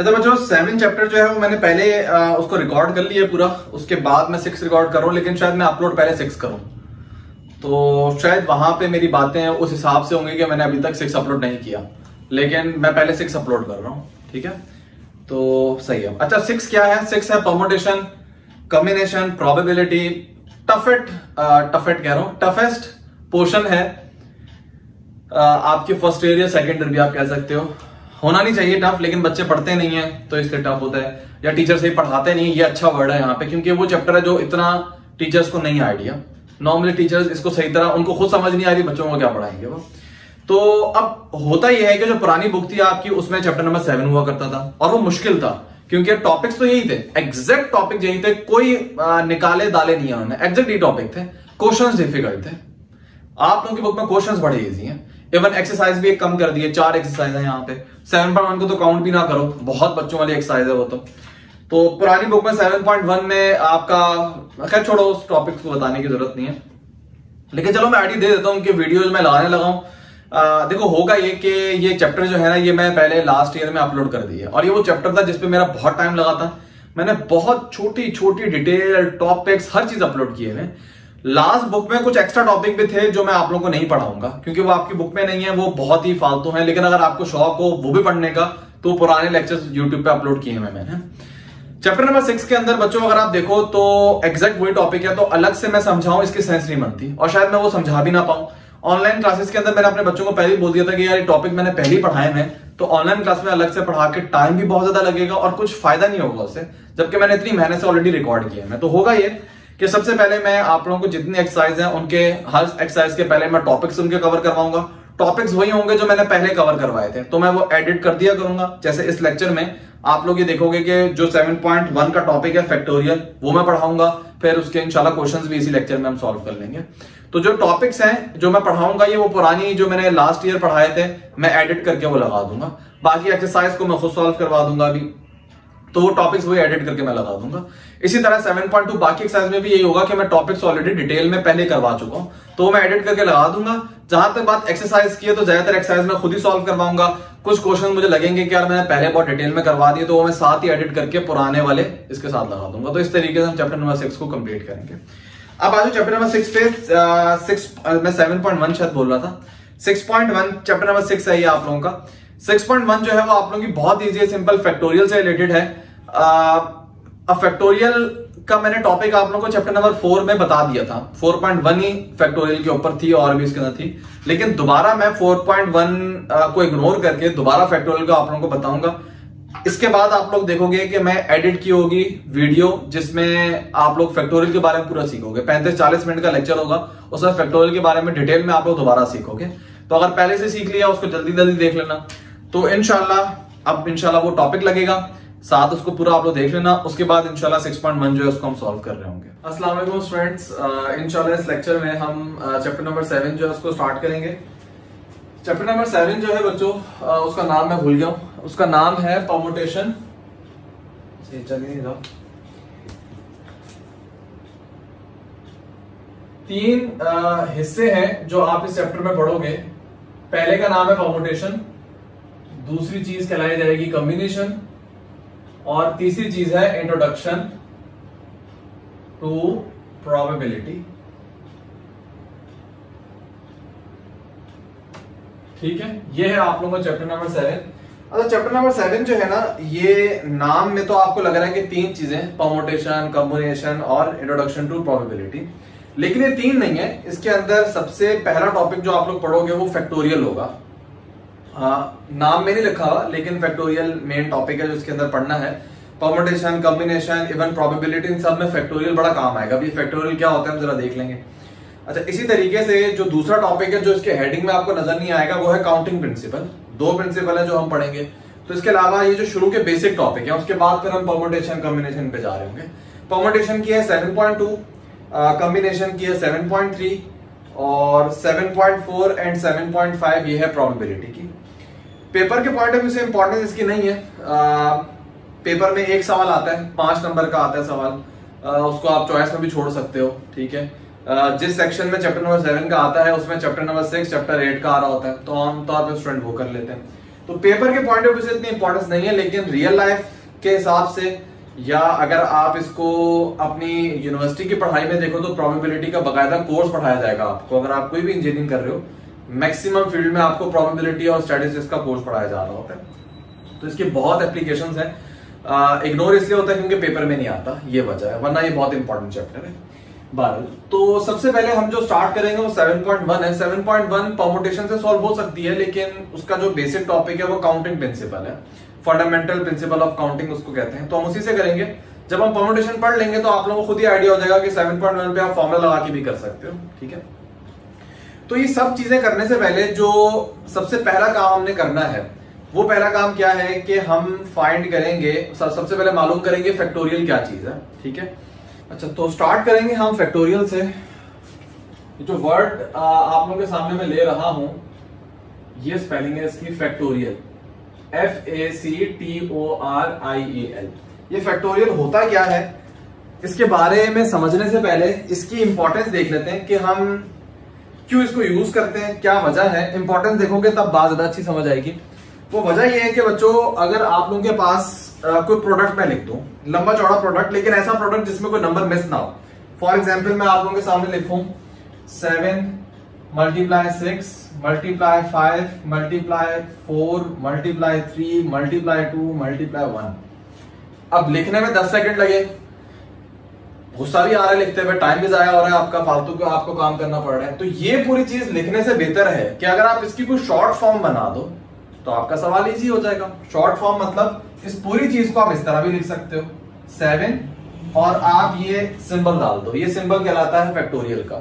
अच्छा बच्चों seven chapter जो है वो मैंने पहले आ, उसको रिकॉर्ड कर लिया पूरा। उसके बाद मैं सिक्स रिकॉर्ड कर लेकिन शायद मैं अपलोड पहले सिक्स करूँ। तो शायद वहाँ पे मेरी बातें उस हिसाब से होंगी कि मैंने अभी तक सिक्स अपलोड नहीं किया। लेकिन मैं पहले सिक्स अपलोड कर रहा हूँ ठीक है? तो सही है। अच्छा सिक्स क्या है? सिक्स है permutation combination probability toughest toughest कह रहा हूँ। टफेस्ट पोर्शन है आपके फ़र्स्ट ईयर या सेकेंड ईयर भी आप कह सकते हो। होना नहीं चाहिए टफ लेकिन बच्चे पढ़ते नहीं है तो इसलिए टफ होता है। या टीचर से पढ़ाते नहीं, ये अच्छा वर्ड है यहाँ पे, क्योंकि वो चैप्टर है जो इतना टीचर्स को नहीं आइडिया नॉर्मली टीचर्स इसको सही तरह, उनको खुद समझ नहीं आ रही, बच्चों को क्या पढ़ाएँगे वो। तो अब होता यह है कि जो पुरानी बुक थी आपकी, उसमें चैप्टर नंबर सेवन हुआ करता था, और वो मुश्किल था, क्योंकि टॉपिक्स तो यही थे। एग्जैक्ट टॉपिक यही थे, कोई निकाले, डाले नहीं उन्होंने। एग्जैक्ट ही टॉपिक थे क्वेश्चंस डिफ़िकल्ट थे। आप लोगों की बुक में क्वेश्चंस बड़े इजी हैं। इवन एक्सरसाइज भी एक कम कर दिए चार एक्सरसाइज है यहाँ पे। सेवन पॉइंट वन को तो काउंट भी ना करो, बहुत बच्चों वाली एक्सरसाइज है वो तो। तो पुरानी बुक में सेवन पॉइंट वन में आपका, खैर छोड़ो, उस टॉपिक को बताने की ज़रूरत नहीं है। लेकिन चलो मैं आईडी दे देता हूँ कि वीडियो मैं लगाने लगा देखो, होगा ये कि ये चैप्टर जो है ना, ये मैं पहले लास्ट ईयर में अपलोड कर दिया और ये वो चैप्टर था जिसपे मेरा बहुत टाइम लगा था। मैंने बहुत छोटी छोटी डिटेल टॉपिक्स हर चीज़ अपलोड किए हैं। लास्ट बुक में कुछ एक्स्ट्रा टॉपिक भी थे जो मैं आप लोगों को नहीं पढ़ाऊँगा, क्योंकि वो आपकी बुक में नहीं है, वो बहुत ही फालतू है, लेकिन अगर आपको शौक हो वो भी पढ़ने का तो पुराने लेक्चर्स यूट्यूब पे अपलोड किए हैं मैंने चैप्टर नंबर सिक्स के अंदर बच्चों, अगर आप देखो तो एग्जैक्ट वही टॉपिक है तो अलग से मैं समझाऊं इसकी सेंस नहीं बनती, और शायद मैं वो समझा भी ना पाऊँ। ऑनलाइन क्लासेस के अंदर मैंने अपने बच्चों को पहले ही बोल दिया था कि यार ये टॉपिक मैंने पहले ही पढ़ाए हैं तो ऑनलाइन क्लास में अलग से पढ़ा के टाइम भी बहुत ज़्यादा लगेगा और कुछ फ़ायदा नहीं होगा उससे जबकि मैंने इतनी मेहनत से ऑलरेडी रिकॉर्ड किया है। तो होगा ये। कि सबसे पहले मैं आप लोगों को जितनी एक्सरसाइज है, उनके हर एक्सरसाइज के पहले मैं टॉपिक्स उनके कवर करवाऊँगा। टॉपिक्स वही होंगे जो मैंने पहले कवर करवाए थे। तो मैं वो एडिट कर दिया करूँगा। जैसे इस लेक्चर में आप लोग ये देखोगे कि जो 7.1 का टॉपिक है फैक्टोरियल वो मैं पढ़ाऊँगा। फिर उसके इंशाल्लाह क्वेश्चंस भी इसी लेक्चर में हम सॉल्व कर लेंगे। तो जो टॉपिक्स हैं, जो मैं पढ़ाऊँगा, ये वो पुरानी जो मैंने लास्ट ईयर पढ़ाए थे, मैं एडिट करके वो लगा दूँगा। बाकी एक्सरसाइज को मैं खुद सॉल्व करवा दूँगा अभी। तो वो टॉपिक्स वही एडिट करके मैं लगा दूँगा। इसी तरह 7.2 बाकी एक्सरसाइज में भी यही होगा कि मैं टॉपिक्स ऑलरेडी डिटेल में पहले करवा चुका हूँ। तो मैं एडिट करके लगा दूँगा। जहाँ तक बात एक्सरसाइज की है तो ज़्यादातर एक्सरसाइज मैं खुद ही सॉल्व करवाऊँगा। कुछ क्वेश्चन मुझे लगेंगे कि यार मैंने पहले बहुत डिटेल में करवा दिए तो वो मैं साथ ही एडिट करके पुराने वाले इसके साथ लगा दूँगा। तो इस तरीके से हम चैप्टर नंबर सिक्स को कंप्लीट करेंगे। अब आज चैप्टर नंबर सिक्स पे सिक्स मैं सेवन पॉइंट वन शायद बोल रहा था। Six point one chapter number six है ये आप लोगों का। सिक्स पॉइंट वन जो है वो आप लोगों की बहुत ईजी है सिंपल फैक्टोरियल से रिलेटेड है। फैक्टोरियल का मैंने टॉपिक आप लोगों को चैप्टर नंबर फोर में बता दिया था। 4.1 ही फैक्टोरियल के ऊपर थी और भी इसके अंदर थी। लेकिन दोबारा मैं 4.1 को इग्नोर करके दोबारा फैक्टोरियल का आप लोगों को बताऊँगा। इसके बाद आप लोग देखोगे कि मैं एडिट की होगी वीडियो जिसमें आप लोग फैक्टोरियल के बारे में पूरा सीखोगे। पैंतीस चालीस मिनट का लेक्चर होगा, उसमें फैक्टोरियल के बारे में डिटेल में आप लोग दोबारा सीखोगे। तो अगर पहले से सीख लिया, उसको जल्दी जल्दी देख लेना। तो इनशाला अब इनशाला वो टॉपिक लगेगा। साथ उसको पूरा आप लोग देख लेना उसके बाद इनशाला सिक्स पॉइंट वन जो है उसको हम सॉल्व कर रहे होंगे। असला स्टूडेंट्स इनशाला इस लेक्चर में हम चैप्टर नंबर सेवन जो है उसको स्टार्ट करेंगे। चैप्टर नंबर सेवन जो है बच्चों उसका नाम मैं भूल गया हूँ। उसका नाम है परमोटेशन चलिए तीन हिस्से हैं जो आप इस चैप्टर में पढ़ोगे। पहले का नाम है परमोटेशन दूसरी चीज़ कहलाई जाएगी कॉम्बिनेशन और तीसरी चीज़ है इंट्रोडक्शन टू प्रोबेबिलिटी ठीक है? ये है आप लोगों का चैप्टर नंबर सेवन अच्छा चैप्टर नंबर सेवन जो है ना, ये नाम में तो आपको लग रहा है कि तीन चीज़ें परमोटेशन कम्बोनेशन और इंट्रोडक्शन टू प्रोबेबिलिटी लेकिन ये तीन नहीं है। इसके अंदर सबसे पहला टॉपिक जो आप लोग पढ़ोगे वो फैक्टोरियल होगा। आ, नाम में नहीं लिखा हुआ लेकिन फैक्टोरियल मेन टॉपिक है जो इसके अंदर पढ़ना है। परमोटेशन कॉम्बिनेशन इवन प्रोबेबिलिटी इन सब में फैक्टोरियल बड़ा काम आएगा। अभी फैक्टोरियल क्या होता है हम जरा देख लेंगे। अच्छा इसी तरीके से जो दूसरा टॉपिक है जो इसके हेडिंग में आपको नज़र नहीं आएगा वो है काउंटिंग प्रिंसिपल दो प्रिंसिपल है जो हम पढ़ेंगे। तो इसके अलावा ये जो शुरू के बेसिक टॉपिक है उसके बाद फिर हम परमोटेशन कॉम्बिनेशन पे जा रहे होंगे। परमोटेशन की है 7.2 कॉम्बिनेशन की है 7.3 और 7.4 एंड 7.5 ये है प्रोबेबिलिटी की। पेपर के पॉइंट ऑफ़ व्यू से इंपॉर्टेंस इसकी नहीं है। आ, पेपर में एक सवाल आता है पाँच नंबर का आता है सवाल। आ, उसको आप चॉइस में भी छोड़ सकते हो ठीक है? आ, जिस सेक्शन में चैप्टर नंबर सेवन का आता है उसमें chapter number six chapter eight का आ रहा होता है। तो आमतौर पर स्टूडेंट वो कर लेते हैं। तो पेपर के पॉइंट ऑफ़ व्यू से इतनी इंपॉर्टेंस नहीं है लेकिन रियल लाइफ के हिसाब से या अगर आप इसको अपनी यूनिवर्सिटी की पढ़ाई में देखो तो प्रोबेबिलिटी का बकायदा कोर्स पढ़ाया जाएगा आपको। अगर आप कोई भी इंजीनियरिंग कर रहे हो मैक्सिमम फ़ील्ड में आपको प्रोबेबिलिटी और स्टैटिस्टिक्स का कोर्स पढ़ाया जा रहा होता है। तो इसकी बहुत एप्लीकेशंस है। इग्नोर इसलिए होता है क्योंकि पेपर में नहीं आता। ये वजह है, वरना ये बहुत इंपॉर्टेंट चैप्टर है। बारह तो सबसे पहले हम जो स्टार्ट करेंगे वो 7.1 है। 7.1 परमुटेशन से सॉल्व हो सकती है, लेकिन उसका जो बेसिक टॉपिक है वो काउंटिंग प्रिंसिपल है। फंडामेंटल प्रिंसिपल ऑफ़ काउंटिंग उसको कहते हैं। तो हम उसी से करेंगे। जब हम परमुटेशन पढ़ लेंगे तो आप लोगों को खुद ही आइडिया हो जाएगा कि 7.1 पे आप फॉर्मुला लगा के भी कर सकते हो। ठीक है? तो ये सब चीज़ें करने से पहले जो सबसे पहला काम हमने करना है, वो पहला काम क्या है कि हम फाइंड करेंगे सबसे पहले मालूम करेंगे फैक्टोरियल क्या चीज़ है, ठीक है? अच्छा तो स्टार्ट करेंगे हम फैक्टोरियल से। जो वर्ड आप लोगों के सामने मैं ले रहा हूँ, ये स्पेलिंग है इसकी factorial F A C T O R I A L ये फैक्टोरियल होता क्या है? इसके बारे में समझने से पहले इसकी इंपॉर्टेंस देख लेते हैं कि हम क्यों इसको यूज़ करते हैं? क्या वजह है? इंपॉर्टेंस देखोगे तब बात ज़्यादा अच्छी समझ आएगी। वो वजह यह है कि बच्चों, अगर आप लोगों के पास कोई प्रोडक्ट मैं लिख दू, लंबा चौड़ा प्रोडक्ट लेकिन ऐसा प्रोडक्ट जिसमें कोई नंबर मिस ना हो। फॉर एग्ज़ाम्पल मैं आप लोगों के सामने लिखूं seven multiply six multiply five multiply four multiply three multiply two multiply one अब लिखने में दस सेकंड लगे। गुस्सा भी आ रहा है लिखते हुए टाइम भी जाया हो रहा है आपका, फालतू को आपको काम करना पड़ रहा है। तो ये पूरी चीज़ लिखने से बेहतर है कि अगर आप इसकी कोई शॉर्ट फॉर्म बना दो तो आपका सवाल इजी हो जाएगा। शॉर्ट फॉर्म मतलब इस पूरी चीज़ को आप इस तरह भी लिख सकते हो। सेवन और आप ये सिंबल डाल दो। ये सिंबल कहलाता है फैक्टोरियल का।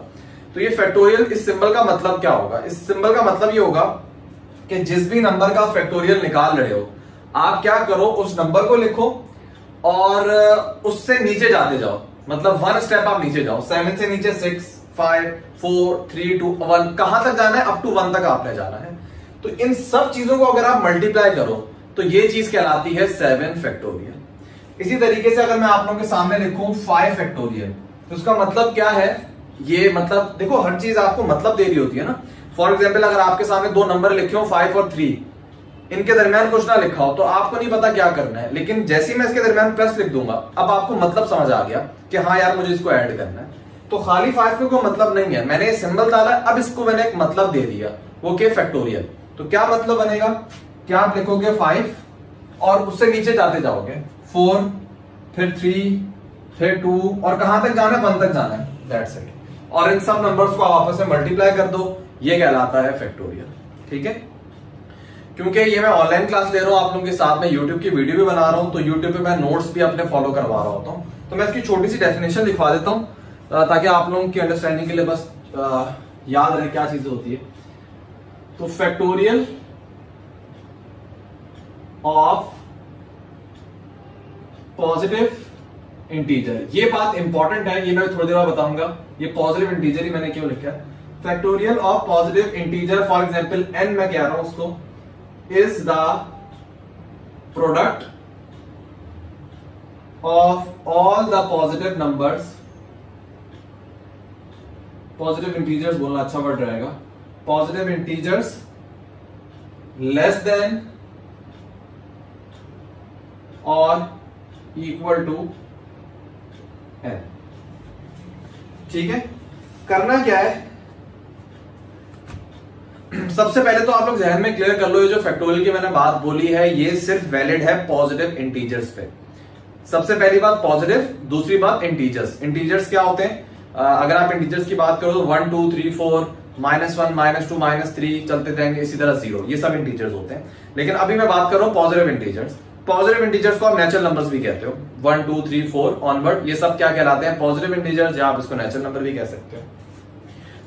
तो ये फैक्टोरियल इस सिंबल का मतलब क्या होगा? इस सिंबल का मतलब ये होगा कि जिस भी नंबर का फैक्टोरियल निकाल रहे हो, आप क्या करो, उस नंबर को लिखो और उससे नीचे जाते जाओ। मतलब वन स्टेप आप नीचे जाओ। सेवन से नीचे six five four three two one कहाँ तक जाना है? अप टू वन तक आपने जाना है। तो इन सब चीज़ों को अगर आप मल्टीप्लाई करो तो ये चीज़ कहलाती है सेवन फैक्टोरियल इसी तरीके से अगर मैं आप लोगों के सामने लिखूं फाइव फैक्टोरियल तो उसका मतलब क्या है? ये मतलब देखो, हर चीज़ आपको मतलब दे रही होती है ना। फॉर एग्ज़ाम्पल अगर आपके सामने दो नंबर लिखे हो फाइव और थ्री इनके दरमियान कुछ ना लिखा हो तो आपको नहीं पता क्या करना है। लेकिन जैसे ही मैं इसके दरमियान प्लस लिख दूँगा, अब आपको मतलब समझ आ गया कि हाँ यार, मुझे इसको ऐड करना है। तो खाली फाइव कोई मतलब नहीं है। मैंने सिंबल डाला, अब इसको मैंने एक मतलब दे दिया, वो के फैक्टोरियल तो क्या मतलब बनेगा? क्या आप लिखोगे फाइव और उससे नीचे जाते जाओगे? फोर फिर थ्री फिर टू और कहाँ तक जाना है? वन तक जाना है। दैट्स इट और इन सब नंबर्स को आप आपस में मल्टीप्लाई कर दो। ये कहलाता है फैक्टोरियल ठीक है? क्योंकि ये मैं ऑनलाइन क्लास ले रहा हूँ, आप लोगों के साथ में यूट्यूब की वीडियो भी बना रहा हूँ तो यूट्यूब पे मैं नोट्स भी अपने फॉलो करवा रहा होता हूँ। तो मैं इसकी छोटी सी डेफिनेशन लिखवा देता हूँ ताकि आप लोगों की अंडरस्टैंडिंग के लिए बस याद रहे क्या चीज़ें होती है। तो फैक्टोरियल ऑफ़ पॉजिटिव इंटीजर ये बात इंपॉर्टेंट है, ये मैं थोड़ी देर बाद बताऊँगा। ये पॉजिटिव इंटीजर ही मैंने क्यों लिखा है? Factorial of positive integer for example N मैं कह रहा हूँ उसको। Is the product of all the positive numbers positive integers बोलना अच्छा वर्ड रहेगा। पॉजिटिव इंटीजर्स लेस देन और इक्वल टू एन ठीक है? करना क्या है? सबसे पहले तो आप लोग जहन में क्लियर कर लो, ये जो फैक्टोरियल की मैंने बात बोली है, ये सिर्फ़ वैलिड है पॉजिटिव इंटीजर्स पे। सबसे पहली बात पॉजिटिव दूसरी बात इंटीजर्स इंटीजर्स क्या होते हैं? अगर आप इंटीजर्स की बात करो तो one two three four minus one minus two minus three चलते जाएँगे, इसी तरह ज़ीरो ये सब इंटीजर्स होते हैं। लेकिन अभी मैं बात कर रहा हूँ पॉजिटिव इंटीजर्स पॉजिटिव इंटीजर्स को आप नेचुरल नंबर्स भी कहते हो। One two three four onward ये सब क्या कहलाते हैं? पॉजिटिव इंटीजर्स या आप इसको नेचुरल नंबर भी कह सकते हो।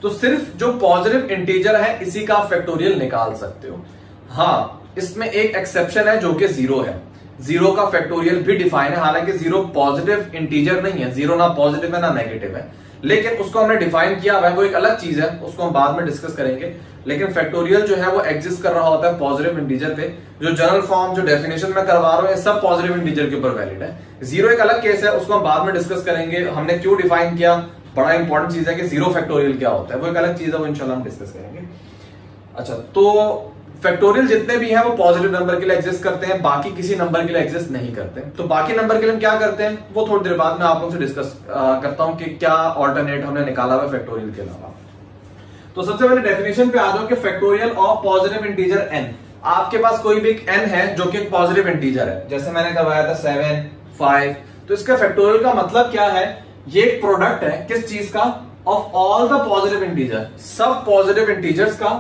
तो सिर्फ़ जो पॉजिटिव इंटीजर है, इसी का फैक्टोरियल निकाल सकते हो। हाँ इसमें एक एक्सेप्शन है जो कि ज़ीरो है। ज़ीरो का फैक्टोरियल भी डिफाइन है, हालाँकि ज़ीरो पॉजिटिव इंटीजर नहीं है। ज़ीरो ना पॉजिटिव है, ना नेगेटिव है। लेकिन उसको हमने डिफाइन किया हुआ है वो एक अलग चीज़ है, उसको हम बाद में डिस्कस करेंगे। लेकिन फैक्टोरियल जो है, वो एग्जिस्ट कर रहा होता है पॉजिटिव इंटीजर पे। जो जनरल फॉर्म जो डेफिनेशन में करवा रहा हूँ सब पॉजिटिव इंटीजर के ऊपर वैलिड है। ज़ीरो एक अलग केस है, उसको हम बाद में डिस्कस करेंगे। हमने क्यों डिफाइन किया? बड़ा इंपॉर्टेंट चीज़ है कि ज़ीरो फैक्टोरियल क्या होता है? वो एक अलग चीज़ है, वो इंशाल्लाह हम डिस्कस करेंगे। अच्छा तो फैक्टोरियल जितने भी हैं, वो पॉजिटिव नंबर के लिए एग्जिस्ट करते हैं, बाकी किसी नंबर के लिए एग्जिस्ट नहीं करते। तो बाकी नंबर के लिए हम क्या करते हैं? वो थोड़ी देर बाद में आप लोगों से डिस्कस करता हूँ कि क्या ऑल्टरनेट हमने निकाला हुआ फैक्टोरियल के अलावा। तो सबसे पहले डेफिनेशन पे आ जाओ कि factorial of positive integer N आपके पास कोई भी एक एन है जो कि एक पॉजिटिव इंटीजर है। जैसे मैंने करवाया था सेवन फाइव तो इसका फैक्टोरियल का मतलब क्या है? ये एक प्रोडक्ट है, किस चीज़ का? Of all the positive integer सब पॉजिटिव इंटीजर्स का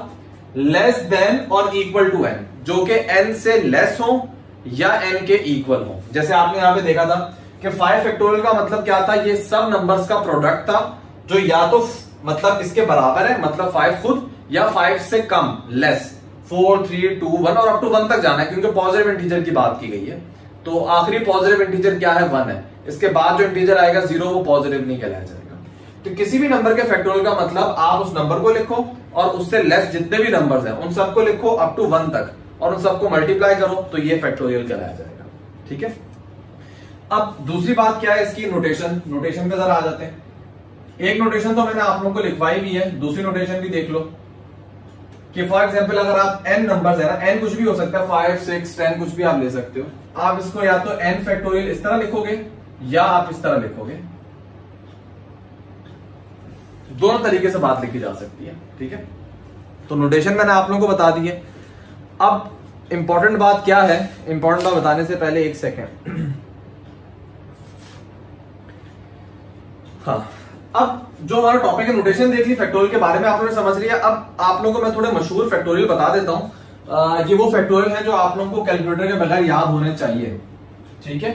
लेस देन और इक्वल टू एन जो कि एन से लेस हो या एन के इक्वल हो। जैसे आपने यहाँ पे देखा था कि फाइव फैक्टोरियल का मतलब क्या था? ये सब नंबर्स का प्रोडक्ट था, जो या तो मतलब इसके बराबर है मतलब फाइव खुद, या फाइव से कम less four three two one और अप टू वन तक जाना है, क्योंकि पॉजिटिव इंटीजर की बात की गई है। तो आखिरी पॉजिटिव इंटीजर क्या है? वन है। इसके बाद जो इंटीजर आएगा ज़ीरो वो पॉजिटिव नहीं कहलाया जाएगा। तो किसी भी नंबर के फैक्टोरियल का मतलब आप उस नंबर को लिखो और उससे लेस जितने भी नंबर्स हैं, उन सबको लिखो अप टू वन तक और उन सबको मल्टीप्लाई करो तो ये फैक्टोरियल कहलाया जाएगा। ठीक है? अब दूसरी बात क्या है इसकी? नोटेशन नोटेशन पे जरा आ जाते हैं। एक नोटेशन तो मैंने आप लोगों को लिखवाई भी है, दूसरी नोटेशन भी देख लो। कि फॉर एग्ज़ाम्पल अगर आप एन नंबर है ना एन कुछ भी हो सकता है फाइव सिक्स टेन कुछ भी आप ले सकते हो। आप इसको या तो एन फैक्टोरियल इस तरह लिखोगे या आप इस तरह लिखोगे? दोनों तरीके से बात लिखी जा सकती है, ठीक है? तो नोटेशन मैंने आप लोगों को बता दी है। अब इंपॉर्टेंट बात क्या है? इंपॉर्टेंट बात बताने से पहले एक सेकेंड हाँ। अब जो हमारा टॉपिक है नोटेशन देख ली फैक्टोरियल के बारे में आप लोगों ने समझ लिया। अब आप लोगों को मैं थोड़े मशहूर फैक्टोरियल बता देता हूँ। ये वो फैक्टोरियल है जो आप लोगों को कैलकुलेटर के बगैर याद होने चाहिए, ठीक है?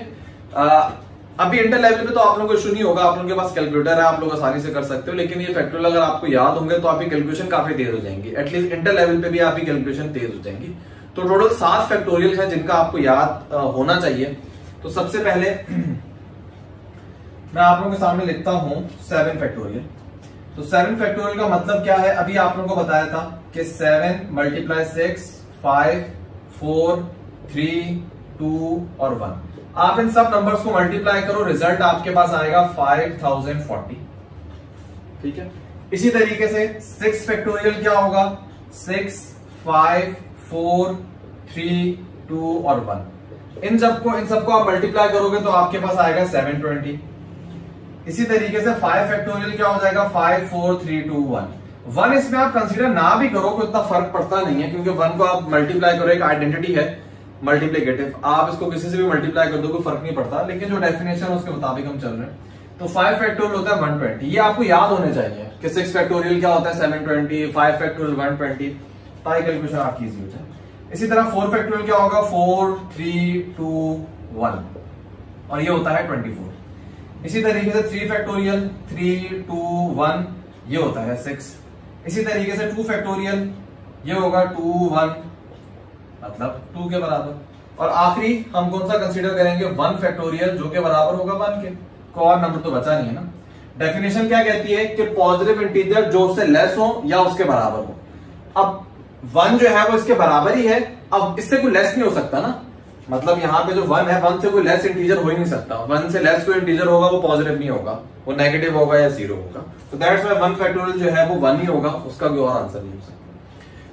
अभी इंटर लेवल पे तो आप लोगों को इशू नहीं होगा, आप लोगों के पास कैलकुलेटर है, आप लोग आसानी से कर सकते हो, लेकिन ये फैक्टोरियल अगर आपको याद होंगे तो आपकी कैलकुलेशन काफ़ी तेज हो जाएँगी। एटलीस्ट इंटर लेवल पे भी आपकी कैलकुलेशन तेज हो जाएँगी। तो टोटल सात फैक्टोरियल है जिनका आपको याद होना चाहिए। तो सबसे पहले मैं आप लोगों के सामने लिखता हूँ सेवन फैक्टोरियल तो सेवन फैक्टोरियल का मतलब क्या है? अभी आप लोगों को बताया था कि seven multiply six five four three two और वन आप इन सब नंबर्स को मल्टीप्लाई करो रिज़ल्ट आपके पास आएगा फाइव थाउज़ेंड फोर्टी ठीक है? इसी तरीके से सिक्स फैक्टोरियल क्या होगा? Six five four three two और वन इन सबको इन सबको आप मल्टीप्लाई करोगे तो आपके पास आएगा सेवन ट्वेंटी इसी तरीके से फाइव फैक्टोरियल क्या हो जाएगा? Five four three two one one इसमें आप कंसीडर ना भी करो कोई इतना फ़र्क पड़ता नहीं है, क्योंकि वन को आप मल्टीप्लाई करो, एक आइडेंटिटी है। मल्टीप्लीकेटिव आप इसको किसी से भी मल्टीप्लाई कर दो कोई फ़र्क नहीं पड़ता। लेकिन जो डेफिनेशन है, उसके मुताबिक हम चल रहे हैं। तो फाइव फैक्टोरियल होता है वन ट्वेंटी ये आपको याद होने चाहिए कि सिक्स फैक्टोरियल क्या होता है? Seven twenty five factorial one twenty ताकि कैलकुलेशन आपकी इजी हो जाए। इसी तरह फोर फैक्टोरियल क्या होगा? फोर थ्री टू वन और ये होता है ट्वेंटी फोर इसी तरीके से three factorial three two one ये होता है सिक्स इसी तरीके से टू फैक्टोरियल ये होगा टू वन मतलब टू के बराबर। और आखिरी हम कौन सा कंसीडर करेंगे? वन फैक्टोरियल जो के बराबर होगा वन के। को और नंबर तो बचा नहीं है ना। डेफिनेशन क्या कहती है? कि पॉजिटिव इंटीजर जो उससे लेस हो या उसके बराबर हो। अब वन जो है वो इसके बराबर ही है। अब इससे कोई लेस नहीं हो सकता ना। मतलब यहाँ पे जो वन है वन से कोई लेस इंटीजर हो ही नहीं सकता। वन से लेस कोई इंटीजर होगा, वो पॉजिटिव नहीं होगा। वो नेगेटिव होगा या ज़ीरो होगा। तो दैट्स वाई वन फैक्टोरियल जो है वो वन ही होगा। उसका कोई और आंसर नहीं हो सकता।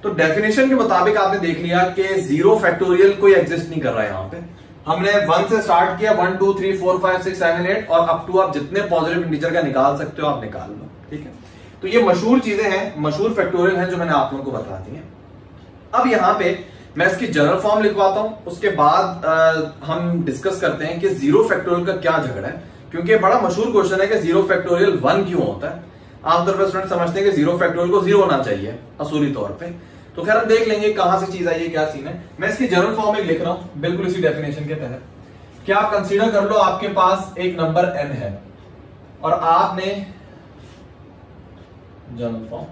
तो डेफिनेशन के मुताबिक आपने देख लिया कि ज़ीरो फैक्टोरियल कोई एग्जिस्ट नहीं कर रहा है यहाँ पे। हमने वन से स्टार्ट किया one two three four five six seven eight और अप टू आप जितने पॉजिटिव इंटीजर का निकाल सकते हो आप निकाल लो ठीक है? तो ये मशहूर चीज़ें हैं मशहूर फैक्टोरियल हैं जो मैंने आप लोगों को बता दी है। अब यहाँ पे मैं इसकी जनरल फॉर्म लिखवाता हूँ उसके बाद आ, हम डिस्कस करते हैं कि ज़ीरो फैक्टोरियल का क्या झगड़ा है क्योंकि बड़ा मशहूर क्वेश्चन है कि ज़ीरो फैक्टोरियल वन क्यों होता है। आमतौर पर स्टूडेंट समझते हैं कि ज़ीरो फैक्टोरियल को ज़ीरो होना चाहिए असूली तौर पे। तो खैर हम देख लेंगे कहाँ से चीज़ आई है, क्या सीन है। मैं इसकी जनरल फॉर्म में लिख रहा हूँ, बिल्कुल इसी डेफिनेशन के तहत। क्या आप कंसीडर कर लो, आपके पास एक नंबर एन है। और आपने जनरल फॉर्म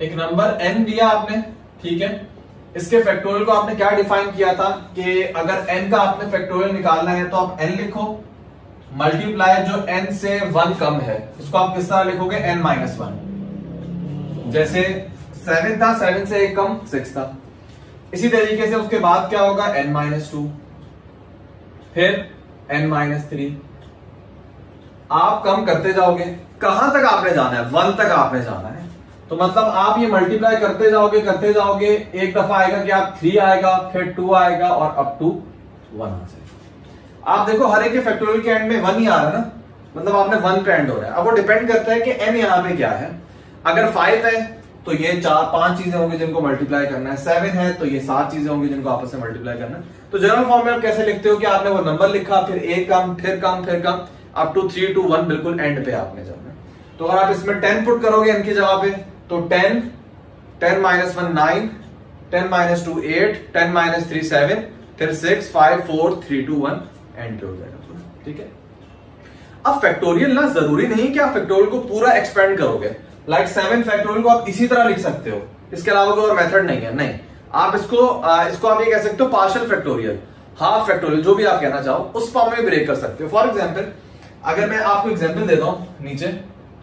एक नंबर एन दिया आपने, ठीक है। इसके फैक्टोरियल को आपने क्या डिफाइन किया था कि अगर एन का आपने फैक्टोरियल निकालना है तो आप एन लिखो। मल्टीप्लाई जो एन से वन कम है इसको आप किस तरह लिखोगे? एन माइनस वन जैसे सेवन था सेवन से एक कम सिक्स था। इसी तरीके से उसके बाद क्या होगा? एन माइनस टू फिर एन माइनस थ्री आप कम करते जाओगे। कहाँ तक आपने जाना है? वन तक आपने जाना है। तो मतलब आप ये मल्टीप्लाई करते जाओगे करते जाओगे, एक दफ़ा आएगा कि आप थ्री आएगा, फिर टू आएगा और अप टू वन आ जाएगा। आप देखो, हर एक फैक्टोरियल के एंड में वन ही आ रहा है ना। मतलब आपने वन पे एंड हो रहा है। अब वो डिपेंड करता है कि एन यहाँ पे क्या है। अगर फाइव है तो ये चार, पाँच चीज़ें होंगी जिनको मल्टीप्लाई करना है। सेवन है तो ये सात चीज़ें होंगी जिनको आपस में मल्टीप्लाई करना है। तो जनरल फॉर्म में आप कैसे लिखते हो कि आपने वो नंबर लिखा, फिर एक कम, फिर कम फिर कम up to three two one बिल्कुल एंड पे आपने जाना तो अगर आप इसमें टेन पुट करोगे इनकी जगह पे तो ten ten minus one nine ten minus two eight ten minus three seven फिर six five four three two one end हो जाएगा ठीक है? अब फैक्टोरियल ना ज़रूरी नहीं कि आप फैक्टोरियल को पूरा एक्सपेंड करोगे। लाइक सेवन फैक्टोरियल को आप इसी तरह लिख सकते हो। इसके अलावा कोई और मेथड नहीं है नहीं। आप इसको आ, इसको आप ये कह सकते हो पार्शियल फैक्टोरियल हाफ़ फैक्टोरियल जो भी आप कहना चाहो उस फॉर्म में ब्रेक कर सकते हो। फॉर एग्ज़ाम्पल अगर मैं आपको एग्ज़ाम्पल देता हूँ नीचे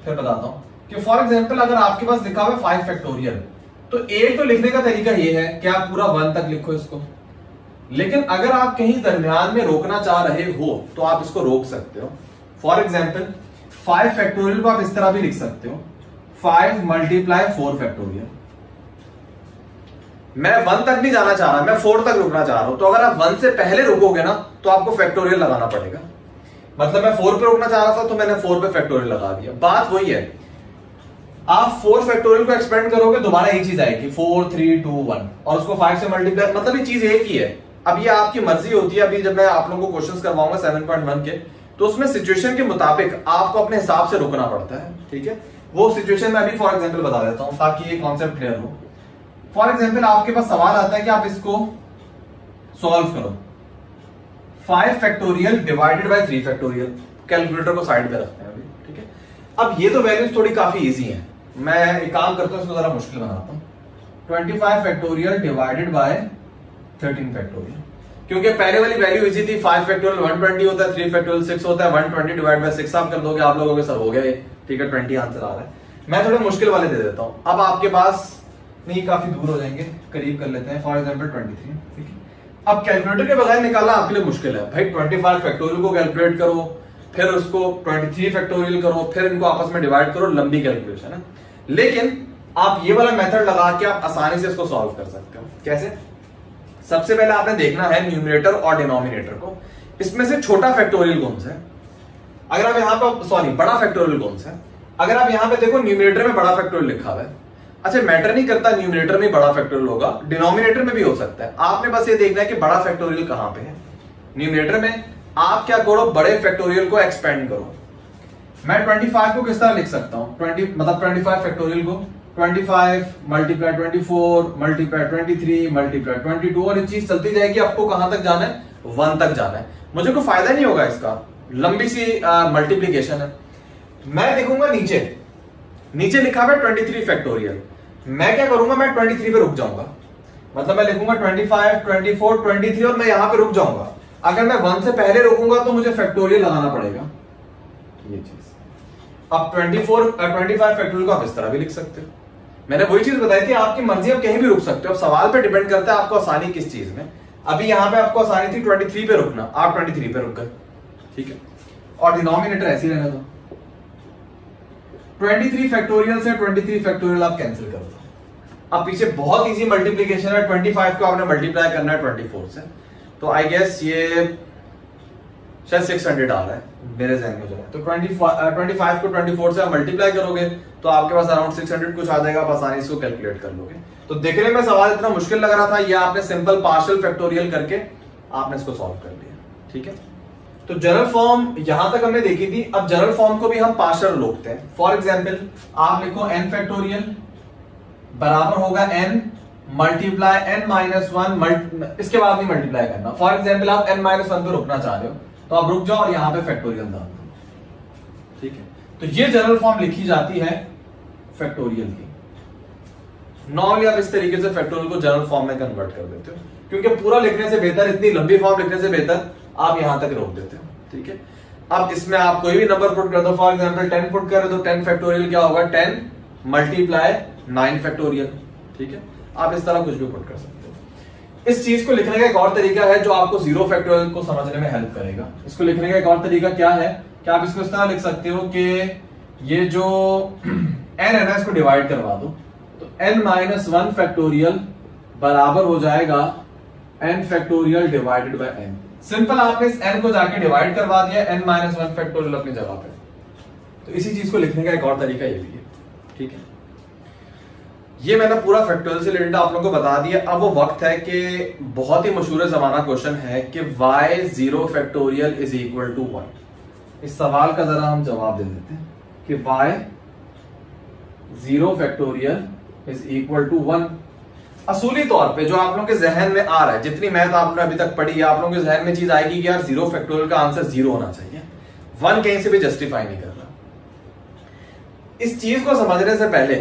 फिर बताता हूँ कि फॉर एग्ज़ाम्पल अगर आपके पास लिखा हुआ फाइव फैक्टोरियल तो एक तो लिखने का तरीका ये है कि आप पूरा वन तक लिखो इसको। लेकिन अगर आप कहीं दरमियान में रोकना चाह रहे हो तो आप इसको रोक सकते हो। फॉर एग्ज़ाम्पल फाइव फैक्टोरियल को आप इस तरह भी लिख सकते हो। फाइव मल्टीप्लाई फोर फैक्टोरियल मैं वन तक नहीं जाना चाह रहा, मैं फोर तक रुकना चाह रहा हूँ। तो अगर आप वन से पहले रुकोगे ना तो आपको फैक्टोरियल लगाना पड़ेगा। मतलब मैं फोर पे रुकना चाह रहा था तो मैंने फोर पे फैक्टोरियल लगा दिया। बात वही है। आप फोर फैक्टोरियल को एक्सपेंड करोगे, दोबारा एक चीज़ आएगी फोर थ्री टू वन और उसको फाइव से मल्टीप्लाई मतलब ये चीज़ एक ही है। अब ये आपकी मर्ज़ी होती है। अभी जब मैं आप लोगों को क्वेश्चंस करवाऊँगा सेवन पॉइंट वन के तो उसमें सिचुएशन के मुताबिक आपको अपने हिसाब से रुकना पड़ता है। ठीक है? वो सिचुएशन में अभी फॉर एग्ज़ाम्पल बता देता हूँ, ताकि ये कॉन्सेप्ट क्लियर हो। फॉर एग्ज़ाम्पल आपके पास सवाल आता है कि आप इसको सॉल्व करो। Five factorial divided by three factorial calculator को साइड पे रखते हैं अभी, ठीक है? अब ये तो वैल्यूज़ थोड़ी काफ़ी इजी है। मैं एक काम करता हूँ, इसको जरा मुश्किल बनाता हूँ। Twenty five factorial divided by thirteen factorial क्योंकि पहले वाली वैल्यू इजी थी फाइव फैक्टोरियल वन ट्वेंटी होता है थ्री फैक्टोरियल सिक्स होता है one twenty divide by six आप कर दोगे, आप लोगों के सर हो गया ठीक है ट्वेंटी आंसर आ रहा है। मैं थोड़े मुश्किल वाले दे देता हूँ। अब आपके पास नहीं, काफ़ी दूर हो जाएँगे, करीब कर लेते हैं। फॉर एग्ज़ाम्पल ट्वेंटी थ्री ठीक है? अब कैलकुलेटर के बगैर निकालना आपके लिए मुश्किल है। भाई ट्वेंटी फाइव फैक्टोरियल को कैलकुलेट करो, फिर उसको ट्वेंटी थ्री फैक्टोरियल करो, फिर इनको आपस में डिवाइड करो, लंबी कैलकुलेशन है। लेकिन आप ये वाला मेथड लगा के आप आसानी से इसको सॉल्व कर सकते हो। कैसे? सबसे पहले आपने देखना है न्यूमिनेटर और डिनोमिनेटर को। इसमें से छोटा फैक्टोरियल कौन सा है? अगर आप यहाँ पर सॉरी बड़ा फैक्टोरियल कौन सा है। अगर आप यहाँ पे देखो न्यूमिनेटर में बड़ा फैक्टोरियल लिखा हुआ है। अच्छा मैटर नहीं करता न्यूमिनेटर में बड़ा फैक्टोरियल होगा। डिनोमिनेटर में भी हो सकता है। आपने बस ये देखना है कि बड़ा फैक्टोरियल कहाँ पे है। न्यूमिनेटर में आप क्या करो, बड़े फैक्टोरियल को एक्सपेंड करो। मैं 25 को किस तरह लिख सकता हूँ? 20 मतलब 25 फैक्टोरियल को? 25 मल्टीप्लाई 24 मल्टीप्लाई 23 मल्टीप्लाई 22 और ये चीज़ चलती जाएगी। आपको कहाँ तक जाना है? वन तक जाना है। मुझे कोई फ़ायदा नहीं होगा इसका। लंबी सी मल्टीप्लीकेशन है। मैं देखूँगा नीचे। नीचे लिखा हुआ ट्वेंटी थ्री फैक्टोरियल मैं क्या करूँगा मैं ट्वेंटी थ्री पे रुक जाऊँगा। मतलब मैं लिखूँगा twenty five twenty four twenty three और मैं यहाँ पे रुक जाऊँगा। अगर मैं वन से पहले रुकूँगा तो मुझे फैक्टोरियल लगाना पड़ेगा। ये चीज़। अब 24 25 फैक्टोरियल को आप इस तरह भी लिख सकते हो। मैंने वही चीज़ बताई थी आपकी मर्ज़ी आप कहीं भी रुक सकते हो। अब सवाल पे डिपेंड करता है आपको आसानी किस चीज़ में। अभी यहाँ पे आपको आसानी थी 23 पे रुकना। आप 23 पे रुक गए। ठीक है। और डिनोमिनेटर ऐसे रहने दो। 23 फैक्टोरियल से 23 फैक्टोरियल आप कैंसिल कर दो। अब पीछे बहुत इजी मल्टीप्लीकेशन है 25 को आपने मल्टीप्लाई करना है 24 से। तो आई गेस ये शायद सिक्स हंड्रेड आ रहा है, मेरे जहन में जो है तो ट्वेंटी ट्वेंटी फाइव को ट्वेंटी फोर से आप मल्टीप्लाई करोगे तो आपके पास अराउंड सिक्स हंड्रेड कुछ आ जाएगा, आप आसानी से कैलकुलेट कर लोगे। तो देखने में सवाल इतना मुश्किल लग रहा था, या आपने सिंपल पार्शियल फैक्टोरियल करके आपने इसको सॉल्व कर लिया। ठीक है? तो जनरल फॉर्म यहाँ तक हमने देखी थी। अब जनरल फॉर्म को भी हम पार्शियल रोकते हैं। फॉर एग्ज़ाम्पल आप लिखो एन फैक्टोरियल बराबर होगा N multiply N minus one इसके बाद नहीं मल्टीप्लाई करना। फॉर एग्ज़ाम्पल आप एन माइनस वन पे रुकना चाह रहे हो तो आप रुक जाओ और यहाँ पे फैक्टोरियल डाल दो। ठीक है? तो ये जनरल फॉर्म लिखी जाती है फैक्टोरियल की। नॉर्मली आप इस तरीके से फैक्टोरियल को जनरल फॉर्म में कन्वर्ट कर देते हो। क्योंकि पूरा लिखने से बेहतर, इतनी लंबी फॉर्म लिखने से बेहतर। आप यहाँ तक रोक देते हो, ठीक है? अब इसमें आप कोई भी नंबर पुट कर दो फॉर एग्ज़ाम्पल टेन पुट कर दो टेन फैक्टोरियल क्या होगा? टेन मल्टीप्लाई नाइन फैक्टोरियल ठीक है? आप इस तरह कुछ भी पुट कर सकते हो। इस चीज़ को लिखने का एक और तरीका है जो आपको ज़ीरो फैक्टोरियल को समझने में हेल्प करेगा। इसको लिखने का एक और तरीका क्या है कि आप इसको इस तरह लिख सकते हो कि ये जो एन है ना, इसको डिवाइड करवा दो। तो एन माइनस वन फैक्टोरियल बराबर हो जाएगा N factorial divided by N simple आपने इस एन को जाके डिवाइड करवा दिया एन माइनस वन फैक्टोरियल अपनी जगह पे। तो इसी चीज़ को लिखने का एक और तरीका ये भी है, ठीक है? ये मैंने पूरा फैक्टोरियल से रिलेटेड आप लोगों को बता दिया। अब वो वक्त है कि बहुत ही मशहूर जमाना क्वेश्चन है कि why zero factorial is equal to one इस सवाल का जरा हम जवाब दे देते हैं कि y zero factorial is equal to one असूली तौर पे जो आप लोगों के जहन में आ रहा है, जितनी मैथ आपने अभी तक पढ़ी है, आप लोगों के जहन में चीज़ आएगी कि यार ज़ीरो फैक्टोरियल का आंसर ज़ीरो होना चाहिए। वन कहीं से भी जस्टिफाई नहीं कर रहा इस चीज़ को समझने से पहले,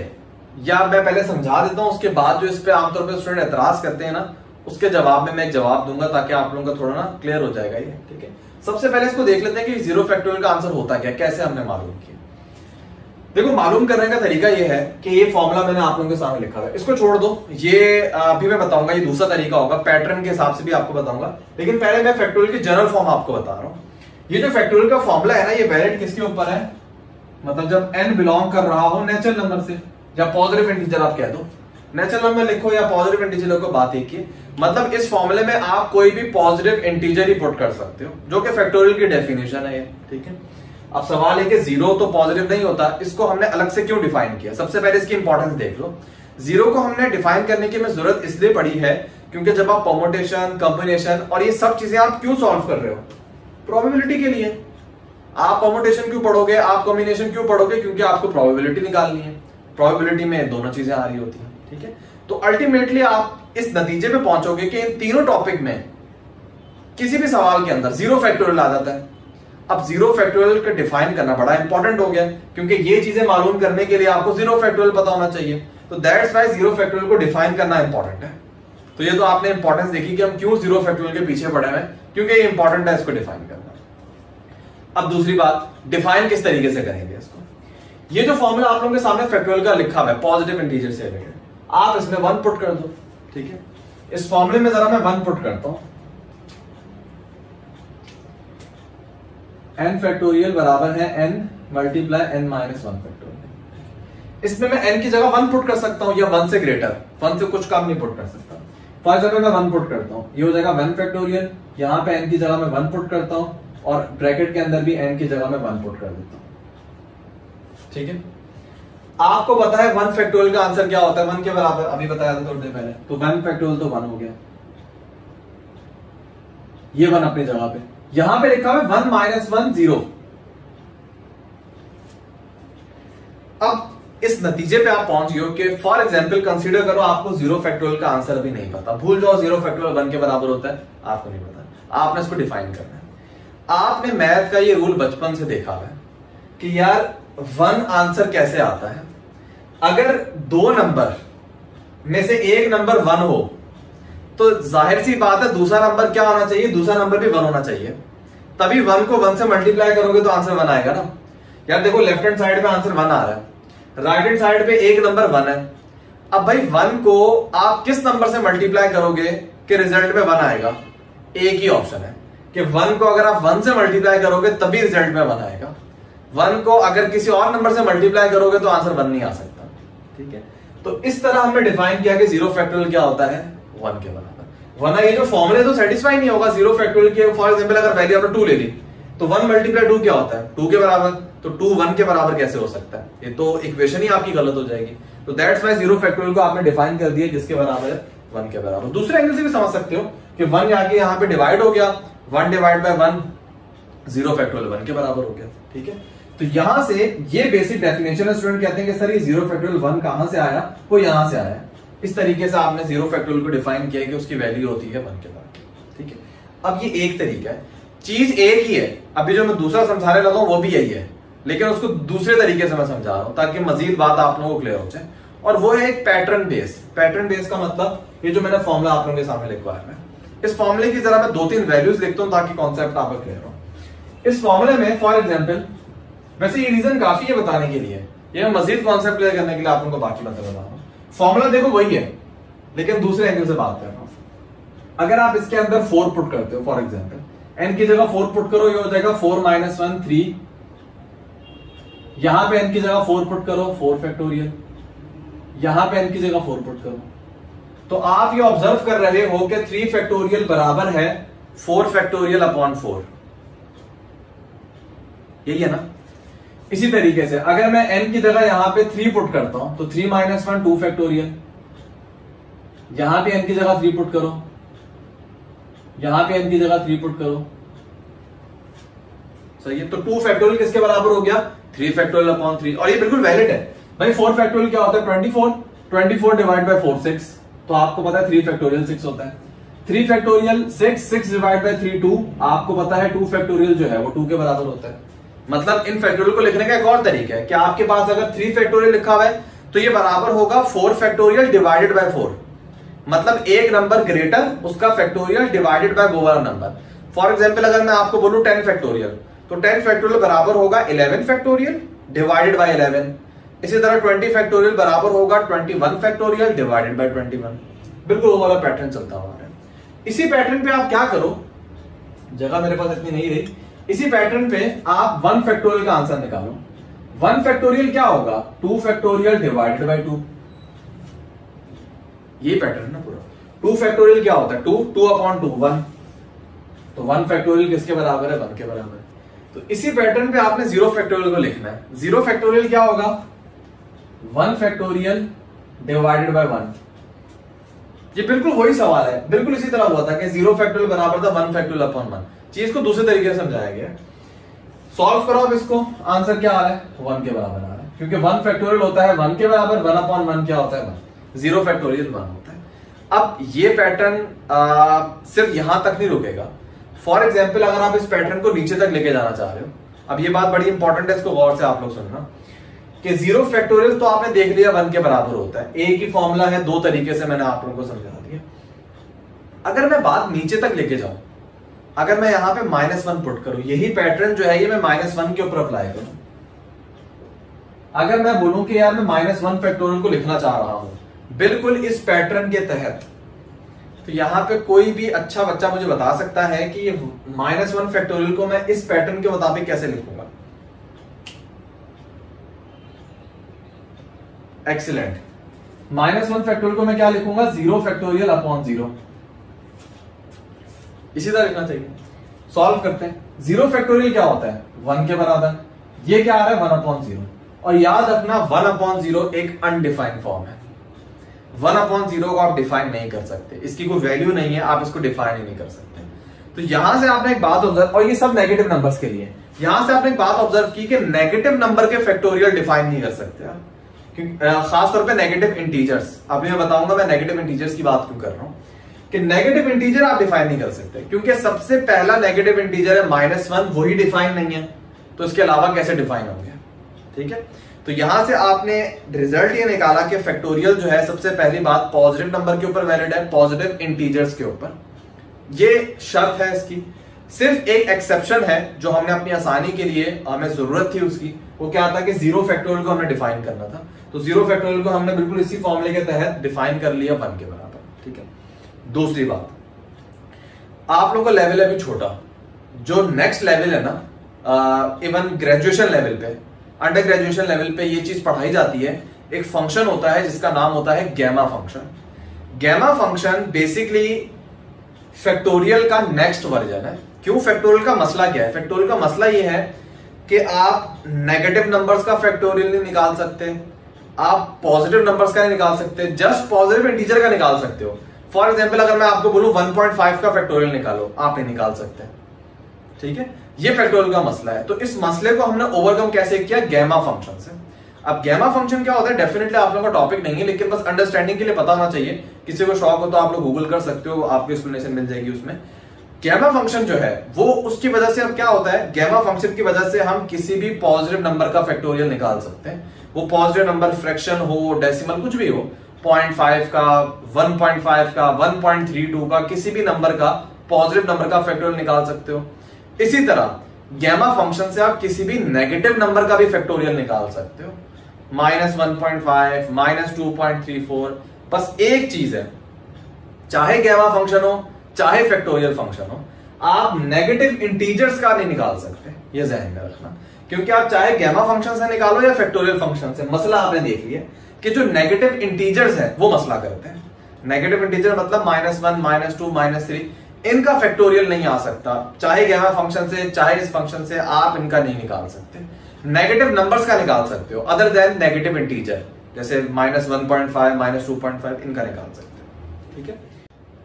या मैं पहले समझा देता हूँ, उसके बाद जो इस पे आमतौर पर स्टूडेंट एतराज़ करते हैं ना, उसके जवाब में मैं एक जवाब दूँगा ताकि आप लोगों का थोड़ा ना क्लियर हो जाएगा ये, ठीक है? सबसे पहले इसको देख लेते हैं कि ज़ीरो फैक्टोरियल का आंसर होता क्या, कैसे हमने मालूम किया? देखो, मालूम करने का तरीका ये है कि ये फॉर्मूला मैंने आप लोगों के सामने लिखा है। इसको छोड़ दो। ये अभी मैं बताऊँगा, ये दूसरा तरीका होगा। पैटर्न के हिसाब से भी आपको बताऊँगा। लेकिन पहले मैं फैक्टोरियल की जनरल फॉर्म आपको बता रहा हूँ। ये जो फैक्टोरियल का फॉर्मूला है ना, ये वैलिड किसके ऊपर है? मतलब जब एन बिलोंग कर रहा हो नेचुरल नंबर से, या पॉजिटिव इंटीजर आप कह दो। नेचुरल नंबर लिखो या पॉजिटिव इंटीजर को बात एक ही मतलब इस फॉर्मूले में आप कोई भी पॉजिटिव इंटीजर ही पुट कर सकते हो, जो कि फैक्टोरियल की डेफिनेशन है ठीक है? अब सवाल है कि ज़ीरो तो पॉजिटिव नहीं होता, इसको हमने अलग से क्यों डिफाइन किया? सबसे पहले इसकी इंपॉर्टेंस देख लो। ज़ीरो को हमने डिफाइन करने की ज़रूरत इसलिए पड़ी है क्योंकि जब आप परमोटेशन कॉम्बिनेशन और ये सब चीज़ें आप क्यों सॉल्व कर रहे हो? प्रोबेबिलिटी के लिए। आप परमोटेशन क्यों पढ़ोगे? आप कॉम्बिनेशन क्यों पढ़ोगे? क्योंकि आपको प्रोबेबिलिटी निकालनी है। प्रोबेबिलिटी में दोनों चीज़ें आ रही होती हैं, ठीक है? तो अल्टीमेटली आप इस नतीजे पे पहुंचोगे कि इन तीनों टॉपिक में किसी भी सवाल के अंदर ज़ीरो फैक्टोरियल आ जाता है। अब ज़ीरो फैक्टोरियल का डिफाइन करना बड़ा इंपॉर्टेंट हो गया, क्योंकि ये चीज़ें मालूम करने के लिए आपको ज़ीरो फैक्टोरियल पता होना चाहिए। तो दैट्स वाई ज़ीरो फैक्टोरियल को डिफाइन करना इंपॉर्टेंट है। तो ये तो आपने इंपॉर्टेंस देखी कि हम क्यों ज़ीरो फैक्टोरियल के पीछे पड़े हैं, क्योंकि इंपॉर्टेंट है इसको डिफाइन करना। अब दूसरी बात डिफाइन किस तरीके से करेंगे इसको? ये जो फॉर्मूला आप लोगों के सामने फैक्टोरियल का लिखा हुआ है पॉजिटिव इंटीजर से आप इसमें वन पुट कर दो, ठीक है? इस फॉर्मूले में जरा मैं वन पुट करता हूँ। एन फैक्टोरियल बराबर है N multiply N minus one factorial इसमें मैं एन की जगह वन पुट कर सकता हूँ या वन से ग्रेटर वन से कुछ काम नहीं पुट कर सकता। फॉर एग्ज़ाम्पल मैं वन पुट करता हूँ। ये हो जाएगा वन फैक्टोरियल यहाँ पे एन की जगह मैं वन पुट करता हूँ और ब्रैकेट के अंदर भी एन की जगह मैं वन पुट कर देता हूँ। ठीक है? आपको पता है वन फैक्टोरियल का आंसर क्या होता है? वन के बराबर। अभी बताया था थोड़ी देर पहले। तो वन फैक्टोरियल तो वन हो गया। ये वन अपनी जगह पे। यहाँ पे लिखा हुआ है वन माइनस वन ज़ीरो। अब इस नतीजे पे आप पहुँच गए कि फॉर एग्ज़ाम्पल कंसीडर करो, आपको ज़ीरो फैक्टोरियल का आंसर अभी नहीं पता। भूल जाओ, ज़ीरो फैक्टोरियल वन के बराबर होता है। आपको नहीं पता। आपने इसको डिफाइन करना है। आपने मैथ का ये रूल बचपन से देखा है कि यार वन आंसर कैसे आता है? अगर दो नंबर में से एक नंबर वन हो तो ज़ाहिर सी बात है, दूसरा नंबर क्या होना चाहिए? दूसरा नंबर भी वन होना चाहिए। तभी वन को वन से मल्टीप्लाई करोगे तो आंसर वन आएगा ना। यार देखो लेफ़्ट हैंड साइड पे आंसर वन आ रहा है। राइट हैंड साइड पे एक नंबर वन है। अब भाई वन को आप किस नंबर से मल्टीप्लाई करोगे कि रिज़ल्ट में वन आएगा? एक ही ऑप्शन है। कि वन को अगर आप वन से मल्टीप्लाई करोगे, तभी रिज़ल्ट में वन आएगा। वन को अगर किसी और नंबर से मल्टीप्लाई करोगे तो आंसर वन नहीं आ सकता। ठीक है? तो इस तरह हमने डिफाइन किया कि ज़ीरो फैक्टोरियल क्या होता है? वन के बराबर। वरना ये जो फॉर्मुले तो सेटिस्फाई नहीं होगा ज़ीरो फैक्टोरियल के। फॉर एग्ज़ाम्पल अगर वैल्यू आपने टू ले ली तो वन मल्टीप्लाई टू क्या होता है? टू के बराबर। तो टू वन के बराबर कैसे हो सकता है? ये तो इक्वेशन ही आपकी गलत हो जाएगी। तो दैट्स वाई ज़ीरो फैक्टोरियल को आपने डिफाइन कर दिया जिसके बराबर है वन के बराबर। दूसरे एंगल से भी समझ सकते हो कि वन आके यहाँ पे डिवाइड हो गया। One divide by one zero factorial one के बराबर हो गया। ठीक है? तो यहाँ से ये बेसिक डेफिनेशन है स्टूडेंट कहते हैं कि सर, ये ज़ीरो फैक्टोरियल वन कहाँ से आया? वो यहाँ से आया। इस तरीके से आपने ज़ीरो फैक्टोरियल को डिफाइन किया कि उसकी वैल्यू होती है वन के बराबर ठीक है? अब ये एक तरीका है। चीज़ एक ही है। अभी जो मैं दूसरा समझाने लगा हूँ, वो भी यही है। लेकिन उसको दूसरे तरीके से मैं समझा रहा हूँ, ताकि मजीद बात आप लोगों को क्लियर हो जाए। और वो है एक पैटर्न बेस पैटर्न बेस का मतलब ये जो मैंने फॉर्मुला आप लोगों के सामने लिखवाया है। इस फॉर्मुले की जरा मैं दो तीन वैल्यूज़ लिखता हूँ, ताकि कॉन्सेप्ट आपका क्लियर हो। इस फॉर्मुले में फॉर एग्ज़ाम्पल वैसे ये रीजन काफ़ी है बताने के लिए। ये मैं मजीद कॉन्सेप्ट क्लियर करने के लिए आप लोगों को बाकी बता रहा हूँ फॉर्मुला देखो वही है, लेकिन दूसरे एंगल से बात कर रहा हूँ अगर आप इसके अंदर फोर पुट करते हो फॉर एग्ज़ाम्पल एन की जगह फोर पुट करो, ये हो जाएगा फोर माइनस वन थ्री यहाँ पे एन की जगह फोर पुट करो फोर फैक्टोरियल यहाँ पे एन की जगह फोर पुट करो। तो आप ये ऑब्ज़र्व कर रहे हो कि थ्री फैक्टोरियल बराबर है फोर फैक्टोरियल अपॉन फोर यही है ना? इसी तरीके से, अगर मैं एन की जगह यहाँ पे थ्री पुट करता हूँ तो three minus one two factorial यहाँ पे एन की जगह थ्री पुट करो। यहाँ पे एन की जगह थ्री पुट करो। सही है? तो टू फैक्टोरियल किसके बराबर हो गया? थ्री फैक्टोरियल अपॉन थ्री और ये बिल्कुल वैलिड है। भाई फोर फैक्टोरियल क्या होता है? Twenty four twenty four divide by four six तो आपको पता है थ्री फैक्टोरियल सिक्स होता है। Three factorial six six divide by three two आपको पता है टू फैक्टोरियल जो है, वो टू के बराबर होता है। मतलब इन फैक्टोरियल को लिखने का एक और तरीका है कि आपके पास अगर थ्री फैक्टोरियल लिखा हुआ है तो ये बराबर होगा four factorial divided by four मतलब एक नंबर ग्रेटर उसका फैक्टोरियल डिवाइडेड बाय वाला नंबर फॉर एग्ज़ाम्पल अगर मैं आपको बोलूँ टेन फैक्टोरियल तो टेन फैक्टोरियल बराबर होगा eleven factorial divided by eleven इसी तरह ट्वेंटी फैक्टोरियल बराबर होगा twenty one factorial divided by twenty one बिल्कुल वो वाला पैटर्न चलता हुआ है। इसी पैटर्न पे आप क्या करो? जगह मेरे पास इतनी नहीं रही। इसी पैटर्न पे आप वन फैक्टोरियल का आंसर निकालो। वन फैक्टोरियल क्या होगा? Two factorial divided by two ये पैटर्न ना पूरा। टू फैक्टोरियल क्या होता है? Two two upon two one तो वन फैक्टोरियल किसके बराबर है? वन के बराबर है। तो इसी पैटर्न पे आपने ज़ीरो फैक्टोरियल को लिखना है। ज़ीरो फैक्टोरियल क्या होगा? One factorial divided by one ये बिल्कुल वही सवाल है। बिल्कुल इसी तरह हुआ था कि ज़ीरो फैक्टोरियल बराबर था वन फैक्टोरियल अपॉन वन चीज़ को दूसरे तरीके से समझाया गया। सॉल्व करो अब इसको। आंसर क्या आ रहा है? वन के बराबर आ रहा है। क्योंकि वन फैक्टोरियल होता है वन के बराबर वन अपॉन वन क्या होता है? वन ज़ीरो फैक्टोरियल वन होता है। अब ये पैटर्न सिर्फ़ यहाँ तक नहीं रुकेगा। फॉर एग्ज़ाम्पल अगर आप इस पैटर्न को नीचे तक लेके जाना चाह रहे हो, अब ये बात बड़ी इंपॉर्टेंट है, इसको गौर से आप लोग सुनना। कि ज़ीरो फैक्टोरियल तो आपने देख लिया वन के बराबर होता है। एक ही फॉर्मूला है, दो तरीके से मैंने आप लोगों को समझा दिया। अगर मैं बात नीचे तक लेके जाऊँ अगर मैं यहाँ पे माइनस वन पुट करूँ, यही पैटर्न जो है ये मैं माइनस वन के ऊपर अप्लाई करूँ। अगर मैं बोलूँ कि यार मैं माइनस वन फैक्टोरियल को लिखना चाह रहा हूँ, बिल्कुल इस पैटर्न के तहत तो यहाँ पे कोई भी अच्छा बच्चा मुझे बता सकता है कि माइनस वन फैक्टोरियल को मैं इस पैटर्न के मुताबिक कैसे लिखूँगा। एक्सीलेंट माइनस वन फैक्टोरियल को मैं क्या लिखूँगा? Zero factorial upon zero. इसी तरह लिखना चाहिए। सॉल्व करते हैं। ज़ीरो फैक्टोरियल क्या होता है? वन के बराबर। ये क्या आ रहा है? वन अपॉन ज़ीरो और याद रखना वन अपॉन ज़ीरो एक अनडिफाइंड फॉर्म है। वन अपॉन ज़ीरो को आप डिफाइन नहीं कर सकते। इसकी कोई वैल्यू नहीं है, आप इसको डिफाइन ही नहीं कर सकते। तो यहाँ से आपने एक बात ऑब्ज़र्व और ये सब नेगेटिव नंबर्स के लिए। यहाँ से आपने एक बात ऑब्ज़र्व की कि नेगेटिव नंबर के फैक्टोरियल डिफाइन नहीं कर सकते आप। खासतौर पे नेगेटिव इंटीजर्स अभी मैं बताऊँगा मैं नेगेटिव इंटीजर्स की बात क्यों कर रहा हूँ। कि नेगेटिव इंटीजर आप डिफाइन नहीं कर सकते, क्योंकि सबसे पहला नेगेटिव इंटीजर है माइनस वन वही डिफाइन नहीं है। तो इसके अलावा कैसे डिफाइन होंगे? ठीक है? तो यहाँ से आपने रिज़ल्ट ये निकाला कि फैक्टोरियल जो है, सबसे पहली बात पॉजिटिव नंबर के ऊपर वैलिड है पॉजिटिव इंटीजर्स के ऊपर। ये शर्त है इसकी। सिर्फ़ एक एक्सेप्शन है जो हमने अपनी आसानी के लिए, हमें ज़रूरत थी उसकी। वो क्या था कि ज़ीरो फैक्टोरियल को हमने डिफाइन करना था। तो ज़ीरो फैक्टोरियल को हमने बिल्कुल इसी फॉर्मुले के तहत डिफाइन कर लिया वन के बराबर। ठीक है? दूसरी बात। आप लोगों का लेवल है अभी छोटा। जो नेक्स्ट लेवल है ना इवन ग्रेजुएशन लेवल पे अंडर ग्रेजुएशन लेवल पे ये चीज़ पढ़ाई जाती है। एक फ़ंक्शन होता है जिसका नाम होता है gamma function gamma function basically factorial का नेक्स्ट वर्जन है। क्यों फैक्टोरियल का मसला क्या है? फैक्टोरियल का मसला ये है कि आप नेगेटिव नंबर्स का फैक्टोरियल नहीं निकाल सकते। आप पॉजिटिव नंबर्स का नहीं निकाल सकते। जस्ट पॉजिटिव इंटीजर का निकाल सकते हो। फॉर एग्ज़ाम्पल अगर मैं आपको बोलूँ 1.5 का फैक्टोरियल निकालो, आप नहीं निकाल सकते। ठीक है? ये फैक्टोरियल का मसला है। तो इस मसले को हमने ओवरकम कैसे किया? गैमा फ़ंक्शन से। अब गैमा फ़ंक्शन क्या होता है? डेफिनेटली आप लोगों का टॉपिक नहीं है, लेकिन बस अंडरस्टैंडिंग के लिए पता होना चाहिए। किसी को शौक हो तो आप लोग गूगल कर सकते हो, आपको एक्सप्लेनेशन मिल जाएगी उसमें। गैमा फ़ंक्शन जो है, वो उसकी वजह से अब क्या होता है? गैमा फ़ंक्शन की वजह से हम किसी भी पॉजिटिव नंबर का फैक्टोरियल निकाल सकते हैं। वो पॉजिटिव नंबर फ्रैक्शन हो डेसिमल कुछ भी हो। 0.5 का 1.5 का 1.32 का, किसी भी नंबर का पॉजिटिव नंबर का फैक्टोरियल निकाल सकते हो। इसी तरह गैमा फ़ंक्शन से आप किसी भी नेगेटिव नंबर का भी फैक्टोरियल निकाल सकते हो। Minus one minus two four बस एक चीज़ है। चाहे गैमा फ़ंक्शन हो, चाहे फैक्टोरियल फ़ंक्शन हो, आप नेगेटिव इंटीजर्स का नहीं निकाल सकते। ये जहन में रखना। क्योंकि आप चाहे गैमा फ़ंक्शन से निकालो या फैक्टोरियल फ़ंक्शन से, मसला आपने देख लिया। कि जो नेगेटिव इंटीजर्स है, वो मसला करते हैं। नेगेटिव इंटीजर मतलब minus one minus two minus three इनका फैक्टोरियल नहीं आ सकता। चाहे गैमा फ़ंक्शन से, चाहे इस फ़ंक्शन से, आप इनका नहीं निकाल सकते। नेगेटिव नंबर्स का निकाल सकते हो अदर देन नेगेटिव इंटीजर जैसे minus one point five minus two point five इनका निकाल सकते हो। ठीक है?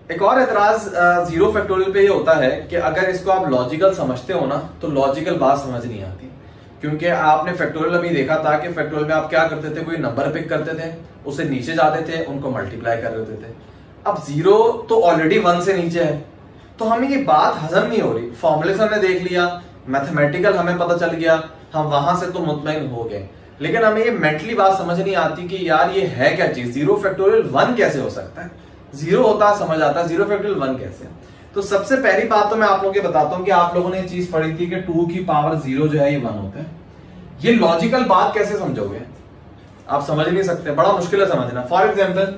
एक और एतराज़ ज़ीरो फैक्टोरियल पे ये होता है कि अगर इसको आप लॉजिकल समझते हो ना तो लॉजिकल बात समझ नहीं आती। क्योंकि आपने फैक्टोरियल अभी देखा था कि फैक्टोरियल में आप क्या करते थे? कोई नंबर पिक करते थे, उसे नीचे जाते थे, उनको मल्टीप्लाई कर देते थे। अब ज़ीरो तो ऑलरेडी वन से नीचे है। तो हमें ये बात हजम नहीं हो रही। फॉर्मुले से हमने देख लिया मैथमेटिकल हमें पता चल गया, हम वहाँ से तो मुतमिन हो गए। लेकिन हमें ये मेंटली बात समझ नहीं आती कि यार ये है क्या चीज़? ज़ीरो फैक्टोरियल वन कैसे हो सकता है? ज़ीरो होता है समझ आता है ज़ीरो फैक्टोरियल वन कैसे तो सबसे पहली बात तो मैं आप लोगों को बताता हूँ कि आप लोगों ने चीज़ पढ़ी थी कि टू की पावर ज़ीरो जो है ये वन होता है। ये लॉजिकल बात कैसे समझोगे? आप समझ नहीं सकते, बड़ा मुश्किल है समझना। फॉर एग्ज़ाम्पल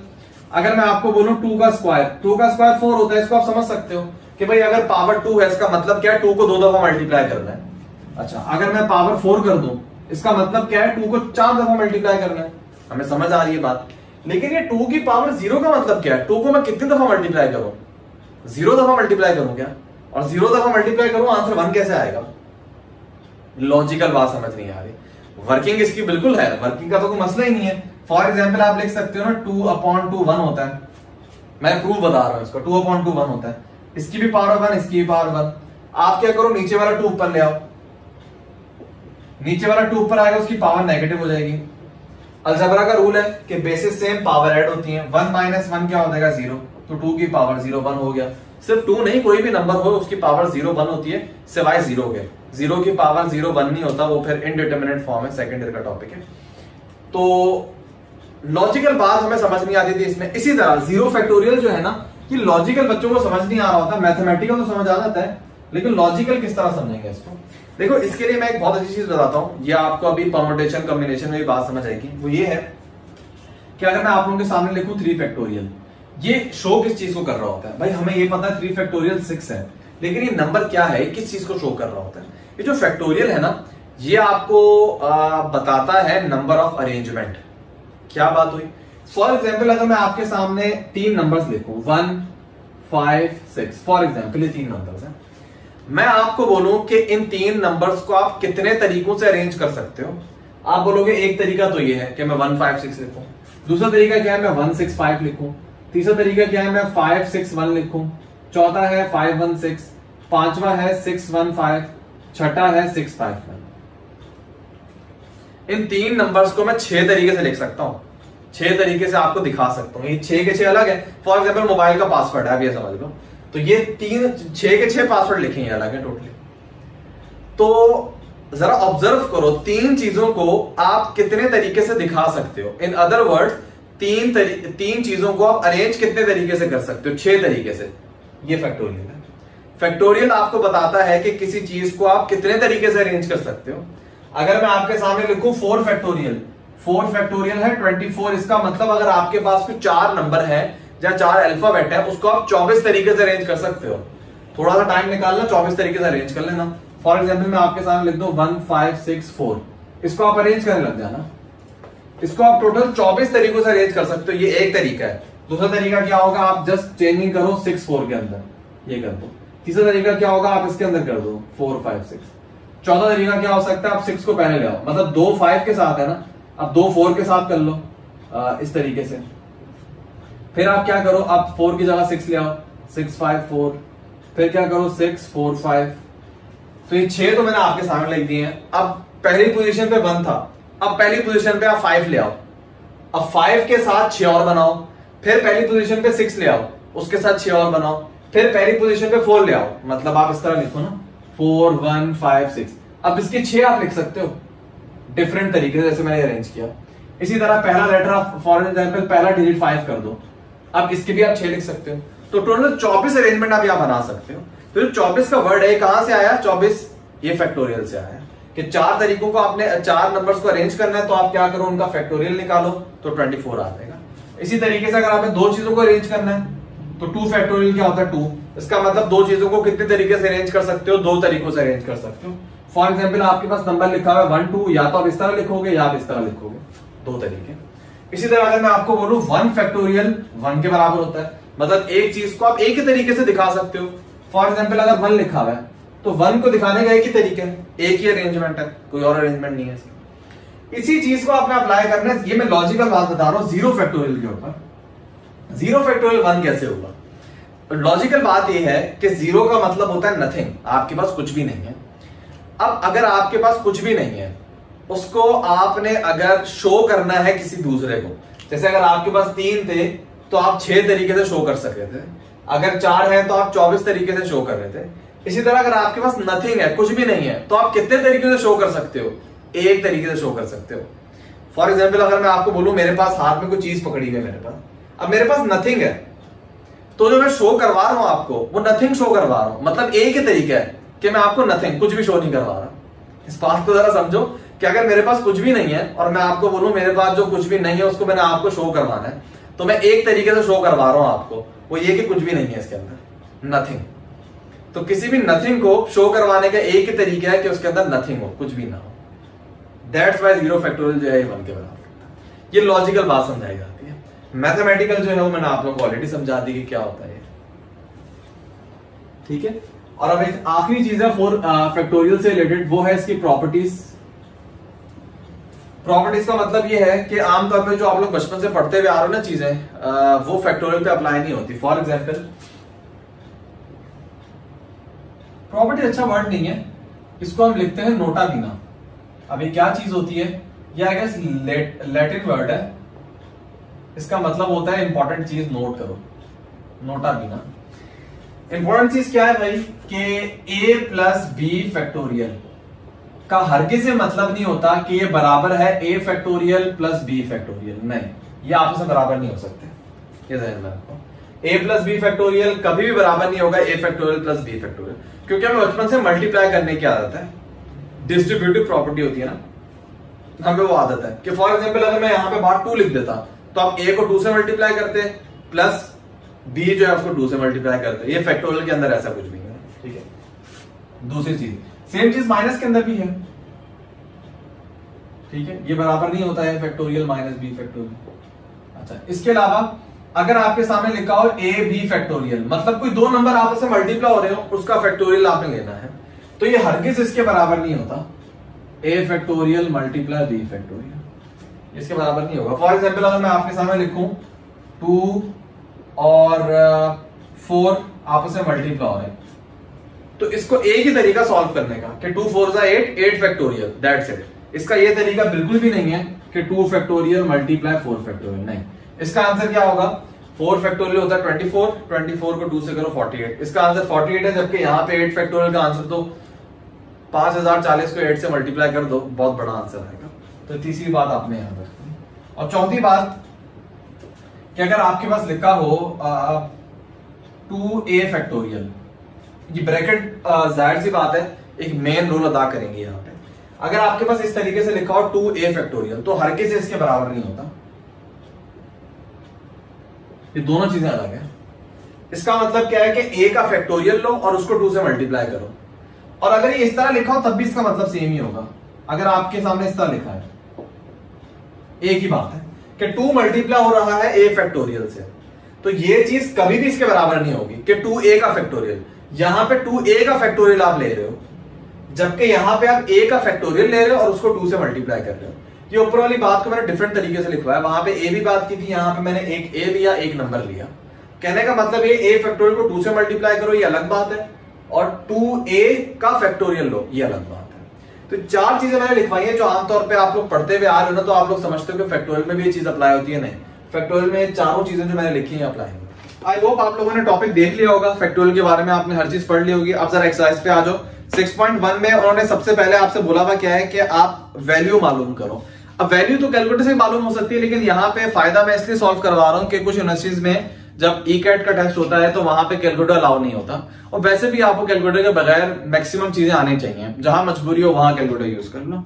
अगर मैं आपको बोलूँ टू का स्क्वायर टू का स्क्वायर फोर होता है, इसको आप समझ सकते हो कि भाई अगर पावर टू है, इसका मतलब क्या है? टू को दो दफ़ा मल्टीप्लाई करना है। अच्छा अगर मैं पावर फोर कर दूँ, इसका मतलब क्या है? टू को चार दफ़ा मल्टीप्लाई करना है। हमें समझ आ रही है बात। लेकिन ये टू की पावर ज़ीरो का मतलब क्या है? टू को मैं कितनी दफ़ा मल्टीप्लाई करूँ? ज़ीरो दफ़ा मल्टीप्लाई करूँ क्या? और ज़ीरो दफ़ा मल्टीप्लाई करूँ आंसर वन कैसे आएगा? लॉजिकल बात समझ नहीं आ रही। वर्किंग इसकी बिल्कुल है। वर्किंग का तो कोई मसला ही नहीं है। फॉर एग्ज़ाम्पल आप लिख सकते हो ना टू अपॉन टू वन होता है। मैं प्रूफ बता रहा हूँ इसको। टू अपॉन टू वन होता है। इसकी भी पावर वन इसकी भी पावर वन आप क्या करो, नीचे वाला टू ऊपर ले आओ। नीचे वाला टू ऊपर आएगा, उसकी पावर नेगेटिव हो जाएगी। अलजबरा का रूल है कि बेसिस सेम पावर ऐड होती है। वन माइनस वन क्या हो जाएगा? ज़ीरो तो टू की पावर ज़ीरो वन हो गया। सिर्फ़ टू नहीं, कोई भी नंबर हो, उसकी पावर ज़ीरो वन होती है, सिवाय ज़ीरो के। ज़ीरो की पावर ज़ीरो वन नहीं होता, वो फिर इनडिटर्मिनेट फॉर्म है सेकेंड ईयर का टॉपिक है। तो लॉजिकल बात हमें समझ नहीं आती थी इसमें। इसी तरह ज़ीरो फैक्टोरियल जो है ना ये लॉजिकल बच्चों को समझ नहीं आ रहा होता मैथमेटिकल तो समझ आ जाता है, लेकिन लॉजिकल किस तरह समझेंगे इसको? देखो, इसके लिए मैं एक बहुत अच्छी चीज़ बताता हूँ, ये आपको अभी परमोटेशन कॉम्बिनेशन में भी बात समझ आएगी। वो ये है कि अगर मैं आप लोगों के सामने लिखूं थ्री फैक्टोरियल ये शो किस चीज़ को कर रहा होता है? भाई हमें ये पता है थ्री फैक्टोरियल सिक्स है। लेकिन ये नंबर क्या है? किस चीज़ को शो कर रहा होता है? ये जो फैक्टोरियल है ना ये आपको आ, बताता है नंबर ऑफ़ अरेंजमेंट क्या बात हुई? फॉर एग्ज़ाम्पल अगर मैं आपके सामने तीन नंबर्स लिखूं one five six for example ये तीन नंबर्स हैं। मैं आपको बोलूँ कि इन तीन नंबर्स को आप कितने तरीकों से अरेंज कर सकते हो? आप बोलोगे एक तरीका तो ये है कि मैं वन फाइव सिक्स लिखूं। दूसरा तरीका क्या है? मैं वन सिक्स फाइव लिखूं। तीसरा तरीका क्या है? मैं फाइव सिक्स वन लिखूं। चौथा है फाइव वन सिक्स पांचवा है सिक्स वन फाइव छठा है सिक्स फाइव वन इन तीन नंबर्स को मैं छह तरीके से लिख सकता हूँ। छह तरीके से आपको दिखा सकता हूँ। ये छह के छह अलग है। फॉर एग्ज़ाम्पल मोबाइल का पासवर्ड है, आप ये समझ लो। तो ये तीन, छह के छह पासवर्ड लिखे हैं अलग है टोटली तो जरा ऑब्ज़र्व करो, तीन चीज़ों को आप कितने तरीके से दिखा सकते हो? इन अदर वर्ड तीन तीन चीज़ों को आप अरेंज कितने तरीके से कर सकते हो? छह तरीके से। ये फैक्टोरियल है। फैक्टोरियल आपको बताता है कि किसी चीज़ को आप कितने तरीके से अरेंज कर सकते हो। अगर मैं आपके सामने लिखूं फोर फैक्टोरियल फोर फैक्टोरियल है ट्वेंटी फोर इसका मतलब अगर आपके पास कोई चार नंबर है या चार अल्फ़ाबेट है उसको आप चौबीस तरीके से अरेंज कर सकते हो। थोड़ा सा टाइम निकालना चौबीस तरीके से अरेंज कर लेना। फॉर एग्ज़ाम्पल मैं आपके सामने लिख दू वन फाइव सिक्स फोर इसको आप अरेंज करने लग जाना। इसको आप टोटल चौबीस तरीकों से अरेंज कर सकते हो ये एक तरीका है। दूसरा तरीका क्या होगा आप जस्ट चेंजिंग करो सिक्स फोर के अंदर ये कर दो। तीसरा तरीका क्या होगा आप इसके अंदर कर दो फोर फाइव सिक्स चौथा तरीका क्या हो सकता है आप सिक्स को पहले ले आओ। मतलब दो फाइव के साथ है ना आप दो फोर के साथ कर लो आ, इस तरीके से। फिर आप क्या करो आप फोर की जगह सिक्स ले आओ सिक्स फाइव फोर फिर क्या करो सिक्स फोर फाइव तो ये छह तो मैंने आपके सामने लिख दिए हैं। अब पहली पोजीशन पे वन था। अब पहली पोजीशन पे आप फाइव ले आओ। अब फाइव के साथ छह और बनाओ। फिर पहली पोजीशन पे सिक्स ले आओ। उसके साथ छह और बनाओ। फिर पहली पोजीशन पे फोर ले आओ। मतलब आप इस तरह लिखो ना। फोर वन फाइव सिक्स अब इसके छह आप लिख सकते हो। डिफरेंट तरीके से, जैसे मैंने अरेंज किया। इसी तरह पहला लेटर आप फॉर एग्ज़ाम्पल पहला डिजिट फाइव कर दो। अब इसके भी आप छह लिख सकते हो। तो टोटल चौबीस अरेंजमेंट आप यहाँ बना सकते हो। तो चौबीस का वर्ड है कहाँ से आया? चौबीस ये फैक्टोरियल से आया। कि चार तरीकों को आपने, चार नंबर्स को अरेंज करना है तो आप क्या करो, उनका फैक्टोरियल निकालो तो 24 आ जाएगा। इसी तरीके से अगर आपने दो चीज़ों को अरेंज करना है तो टू फैक्टोरियल क्या होता है? टू इसका मतलब दो चीज़ों को कितने तरीके से अरेंज कर सकते हो? दो तरीकों से अरेंज कर सकते हो। फॉर एग्ज़ाम्पल आपके पास नंबर लिखा हुआ है वन टू या तो आप इस तरह लिखोगे, या आप इस तरह लिखोगे। दो तरीके। इसी तरह अगर मैं आपको बोलूँ वन फैक्टोरियल वन के बराबर होता है। मतलब एक चीज़ को आप एक ही तरीके से दिखा सकते हो। फॉर एग्ज़ाम्पल अगर वन लिखा हुआ है तो वन को दिखाने का एक ही तरीके है। एक ही अरेंजमेंट है, कोई और अरेंजमेंट नहीं है इसका इसी चीज़ को आपने अप्लाई करना है। ये मैं लॉजिकल बात बता रहा हूँ ज़ीरो फैक्टोरियल के ऊपर। ज़ीरो फैक्टोरियल वन कैसे होगा लॉजिकल बात यह है कि ज़ीरो का मतलब होता है नथिंग आपके पास कुछ भी नहीं है। अब अगर आपके पास कुछ भी नहीं है, उसको आपने अगर शो करना है किसी दूसरे को। जैसे अगर आपके पास तीन थे तो आप छह तरीके से शो कर सके थे। अगर चार है तो आप चौबीस तरीके से शो कर रहे थे। इसी तरह अगर आपके पास नथिंग है, कुछ भी नहीं है तो आप कितने तरीके से शो कर सकते हो? एक तरीके से शो कर सकते हो। फॉर एग्ज़ाम्पल अगर मैं आपको बोलूँ, मेरे पास हाथ में कोई चीज़ पकड़ी है मेरे पास, अब मेरे पास नथिंग है तो जो मैं शो करवा रहा हूँ आपको, वो नथिंग शो करवा रहा हूँ। मतलब एक ही तरीका है कि मैं आपको नथिंग कुछ भी शो नहीं करवा रहा। इस बात को जरा समझो कि अगर मेरे पास कुछ भी नहीं है और मैं आपको बोलूँ, मेरे पास जो कुछ भी नहीं है, उसको मैंने आपको शो करवाना है तो मैं एक तरीके से शो करवा रहा हूँ आपको, वो ये कि कुछ भी नहीं है इसके अंदर। नथिंग तो किसी भी नथिंग को शो करवाने का एक ही तरीका है कि उसके अंदर नथिंग हो, कुछ भी ना हो। दैट्स वाई ज़ीरो फैक्टोरियल जो है वन के बराबर ये लॉजिकल बात समझाई जाती है। मैथमेटिकल जो है वो मैंने आप लोग को ऑलरेडी समझा दी कि क्या होता है ठीक है? और अब एक आखिरी चीज़ है फोर फैक्टोरियल से रिलेटेड वो है इसकी प्रॉपर्टीज़ प्रॉपर्टीज़ का मतलब ये है कि आमतौर पे जो आप लोग बचपन से पढ़ते हुए आ रहे हो ना चीज़ें वो फैक्टोरियल पे अप्लाई नहीं होती। फॉर एग्ज़ाम्पल प्रॉपर्टी अच्छा वर्ड नहीं है। इसको हम लिखते हैं नोटा बिना। अब ये क्या चीज़ होती है? ये आई गेस लैटिन वर्ड है। इसका मतलब होता है इंपॉर्टेंट चीज़ नोट करो। नोटा बिना। इंपॉर्टेंट चीज़ क्या है भाई? कि ए प्लस बी फैक्टोरियल का हरगे से मतलब नहीं होता कि ये बराबर है A factorial plus B factorial नहीं, ये आपस में बराबर नहीं हो सकते। ये ए प्लस बी फैक्टोरियल कभी भी बराबर नहीं होगा A factorial plus B factorial क्योंकि हमें बचपन से मल्टीप्लाई करने की आदत है। डिस्ट्रीब्यूटिव प्रॉपर्टी होती है ना। हमें वो आदत है कि फॉर एग्ज़ाम्पल अगर मैं यहाँ पे बाहर टू लिख देता तो आप ए को टू से मल्टीप्लाई करते प्लस बी जो है उसको टू से मल्टीप्लाई करते। ये फैक्टोरियल के अंदर ऐसा कुछ नहीं है। ठीक है? दूसरी चीज़। सेम चीज़ माइनस के अंदर भी है। ठीक है? ये बराबर नहीं होता है फैक्टोरियल माइनस बी फैक्टोरियल अच्छा इसके अलावा अगर आपके सामने लिखा हो ए बी फैक्टोरियल मतलब कोई दो नंबर आपस में मल्टीप्लाई हो रहे हो, उसका फैक्टोरियल आपने लेना है। तो ये हरगिज इसके बराबर नहीं होता। A factorial multiply B factorial इसके बराबर नहीं होगा। फॉर एग्ज़ाम्पल अगर मैं आपके सामने लिखूं टू और फोर आपस में मल्टीप्लाई हो रहे तो इसको एक ही तरीका सॉल्व करने का कि टू फोर जा eight eight factorial that's it इसका ये तरीका बिल्कुल भी नहीं है कि two factorial multiply four factorial नहीं। इसका आंसर क्या होगा? फोर फैक्टोरियल होता है ट्वेंटी फोर ट्वेंटी फोर को टू से करो फोर्टी एट इसका आंसर फोर्टी एट है, जबकि यहाँ पे एट फैक्टोरियल का आंसर तो पाँच हज़ार चालीस को एट से मल्टीप्लाई कर दो, बहुत बड़ा आंसर आएगा। तो तीसरी बात आपने यहाँ पर और चौथी बात, कि अगर आपके पास लिखा हो टू ए फैक्टोरियल ये ब्रैकेट ज़ाहिर सी बात है, एक मेन रोल अदा करेंगे यहाँ पे। अगर आपके पास इस तरीके से लिखा हो टू ए फैक्टोरियल तो हर किसी इसके बराबर नहीं होता। ये दोनों चीज़ें अलग है। इसका मतलब क्या है कि ए का फैक्टोरियल लो और उसको टू से मल्टीप्लाई करो। और अगर ये इस तरह लिखा हो, तब भी इसका मतलब सेम ही होगा। अगर आपके सामने इस तरह लिखा है। एक ही बात है कि टू मल्टीप्लाई हो रहा है ए फैक्टोरियल से। तो ये चीज़ कभी भी इसके बराबर नहीं होगी कि टू ए का फैक्टोरियल यहाँ पे टू ए का फैक्टोरियल आप ले रहे हो, जबकि यहाँ पे आप ए का फैक्टोरियल ले रहे हो और उसको टू से मल्टीप्लाई कर रहे हो। ये ऊपर वाली बात को मैंने डिफरेंट तरीके से लिखवाया। वहाँ पे ए भी बात की थी, यहाँ पे मैंने एक ए लिया एक नंबर लिया। कहने का मतलब ये ए फैक्टोरियल को टू से मल्टीप्लाई करो, ये अलग बात है, और टू ए का फैक्टोरियल लो, ये अलग बात है। तो चार चीज़ें मैंने लिखवाई है जो आमतौर पर आप लोग पढ़ते हुए आ रहे हो ना तो आप लोग समझते हो कि फैक्टोरियल में भी ये चीज़ अप्लाई होती है नहीं। फैक्टोरियल में चारों चीज़ें जो मैंने लिखी है अप्लाई आई होप आप लोगों ने टॉपिक देख लिया होगा। फैक्टोरियल के बारे में आपने हर चीज़ पढ़ ली होगी। अब जरा एक्सरसाइज पे आ जाओ। 6.1 में उन्होंने सबसे पहले आपसे बोला हुआ क्या है कि आप वैल्यू मालूम करो। अब वैल्यू तो कैलकुलेटर से मालूम हो सकती है, लेकिन यहाँ पे फ़ायदा मैं इसलिए सॉल्व करवा रहा हूँ कि कुछ यूनिवर्सिटीज में जब ई कैट का टेस्ट होता है तो वहाँ पे कैलकुलेटर अलाउ नहीं होता। और वैसे भी आपको कैलकुलेटर के बगैर मैक्सिमम चीज़ें आनी चाहिए। जहाँ मजबूरी हो, वहाँ कैलकुलेटर यूज़ कर लो।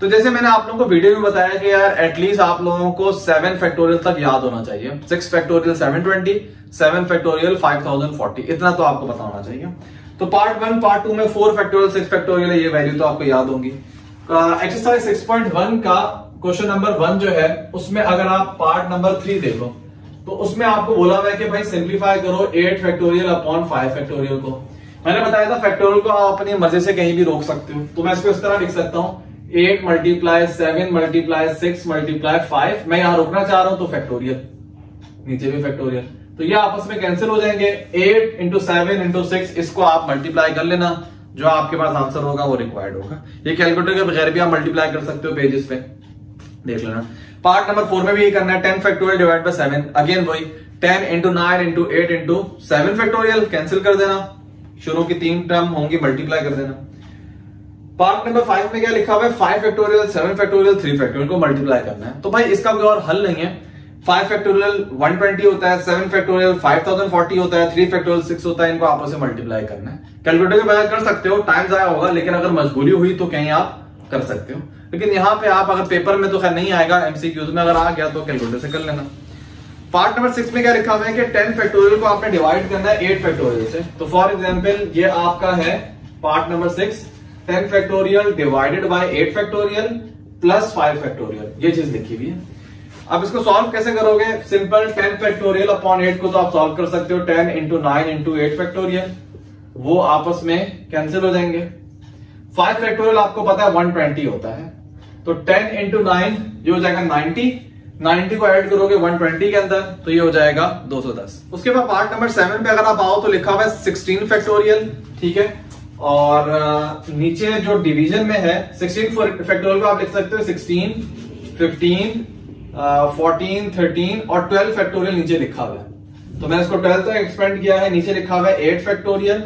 तो जैसे मैंने आप लोगों को वीडियो में बताया कि यार एटलीस्ट आप लोगों को सेवन फैक्टोरियल तक याद होना चाहिए। Six factorial seven twenty seven factorial five thousand forty इतना तो आपको पता होना चाहिए। तो पार्ट वन पार्ट टू में फोर फैक्टोरियल सिक्स फैक्टोरियल ये वैल्यू तो आपको याद होंगी। एक्सरसाइज सिक्स पॉइंट वन का क्वेश्चन नंबर वन जो है, उसमें अगर आप पार्ट नंबर थ्री देखो तो उसमें आपको बोला हुआ है कि भाई सिंप्लीफाई करो eight factorial upon five factorial को। मैंने बताया था फैक्टोरियल को आप अपनी मर्ज़ी से कहीं भी रोक सकते हो। तो मैं इसको इस तरह लिख सकता हूँ। Eight multiply seven multiply six multiply five मैं यहाँ रोकना चाह रहा हूँ तो फैक्टोरियल नीचे भी फैक्टोरियल तो ये आपस में कैंसिल हो जाएँगे। Eight into seven into six इसको आप मल्टीप्लाई कर लेना। जो आपके पास आंसर होगा वो रिक्वायर्ड होगा। ये कैलकुलेटर के बगैर भी आप मल्टीप्लाई कर सकते हो पेजेस पे। देख लेना। पार्ट नंबर फोर में भी ये करना है ten factorial divide by seven again वही ten into nine into eight into seven factorial cancel कर देना। शुरू की तीन टर्म होंगी मल्टीप्लाई कर देना। पार्ट नंबर फाइव में क्या लिखा हुआ है? Five factorial seven factorial three factorial को मल्टीप्लाई करना है। तो भाई इसका कोई और हल नहीं है। फाइव फैक्टोरियल वन ट्वेंटी होता है seven factorial five thousand forty होता है थ्री फैक्टोरियल सिक्स होता है, इनको आपस में मल्टीप्लाई करना है। कैलकुलेटर के बगैर कर सकते हो टाइम जाया होगा, लेकिन अगर मजबूरी हुई तो कहीं आप कर सकते हो। लेकिन यहाँ पे आप अगर पेपर में तो खैर नहीं आएगा एमसीक्यूज में अगर आ गया तो कैलकुलेटर से कर लेना। पार्ट नंबर सिक्स में क्या लिखा हुआ है कि टेन फैक्टोरियल को आपने डिवाइड करना है एट फैक्टोरियल से। तो फॉर एग्ज़ाम्पल ये आपका है part number six ten factorial divided by eight factorial plus five factorial ये चीज़ लिखी हुई है। अब इसको सॉल्व कैसे करोगे? Simple ten factorial upon eight को तो आप सॉल्व कर सकते हो। Ten into nine into eight factorial वो आपस में कैंसिल हो जाएँगे। फाइव फैक्टोरियल आपको पता है वन ट्वेंटी होता है। तो टेन इंटू नाइन ये हो जाएगा नाइनटी नाइनटी को ऐड करोगे वन ट्वेंटी के अंदर तो ये हो जाएगा दो सौ दस. उसके बाद पार्ट नंबर सेवन पे अगर आप आओ तो लिखा हुआ है सिक्सटीन फैक्टोरियल ठीक है? और नीचे जो डिवीज़न में है सिक्सटीन फैक्टोरियल को आप लिख सकते हो सिक्सटीन फिफ्टीन फोर्टीन थर्टीन और ट्वेल्व फैक्टोरियल नीचे लिखा हुआ है. तो मैंने इसको ट्वेल्व तक एक्सपेंड किया है, नीचे लिखा हुआ है eight factorial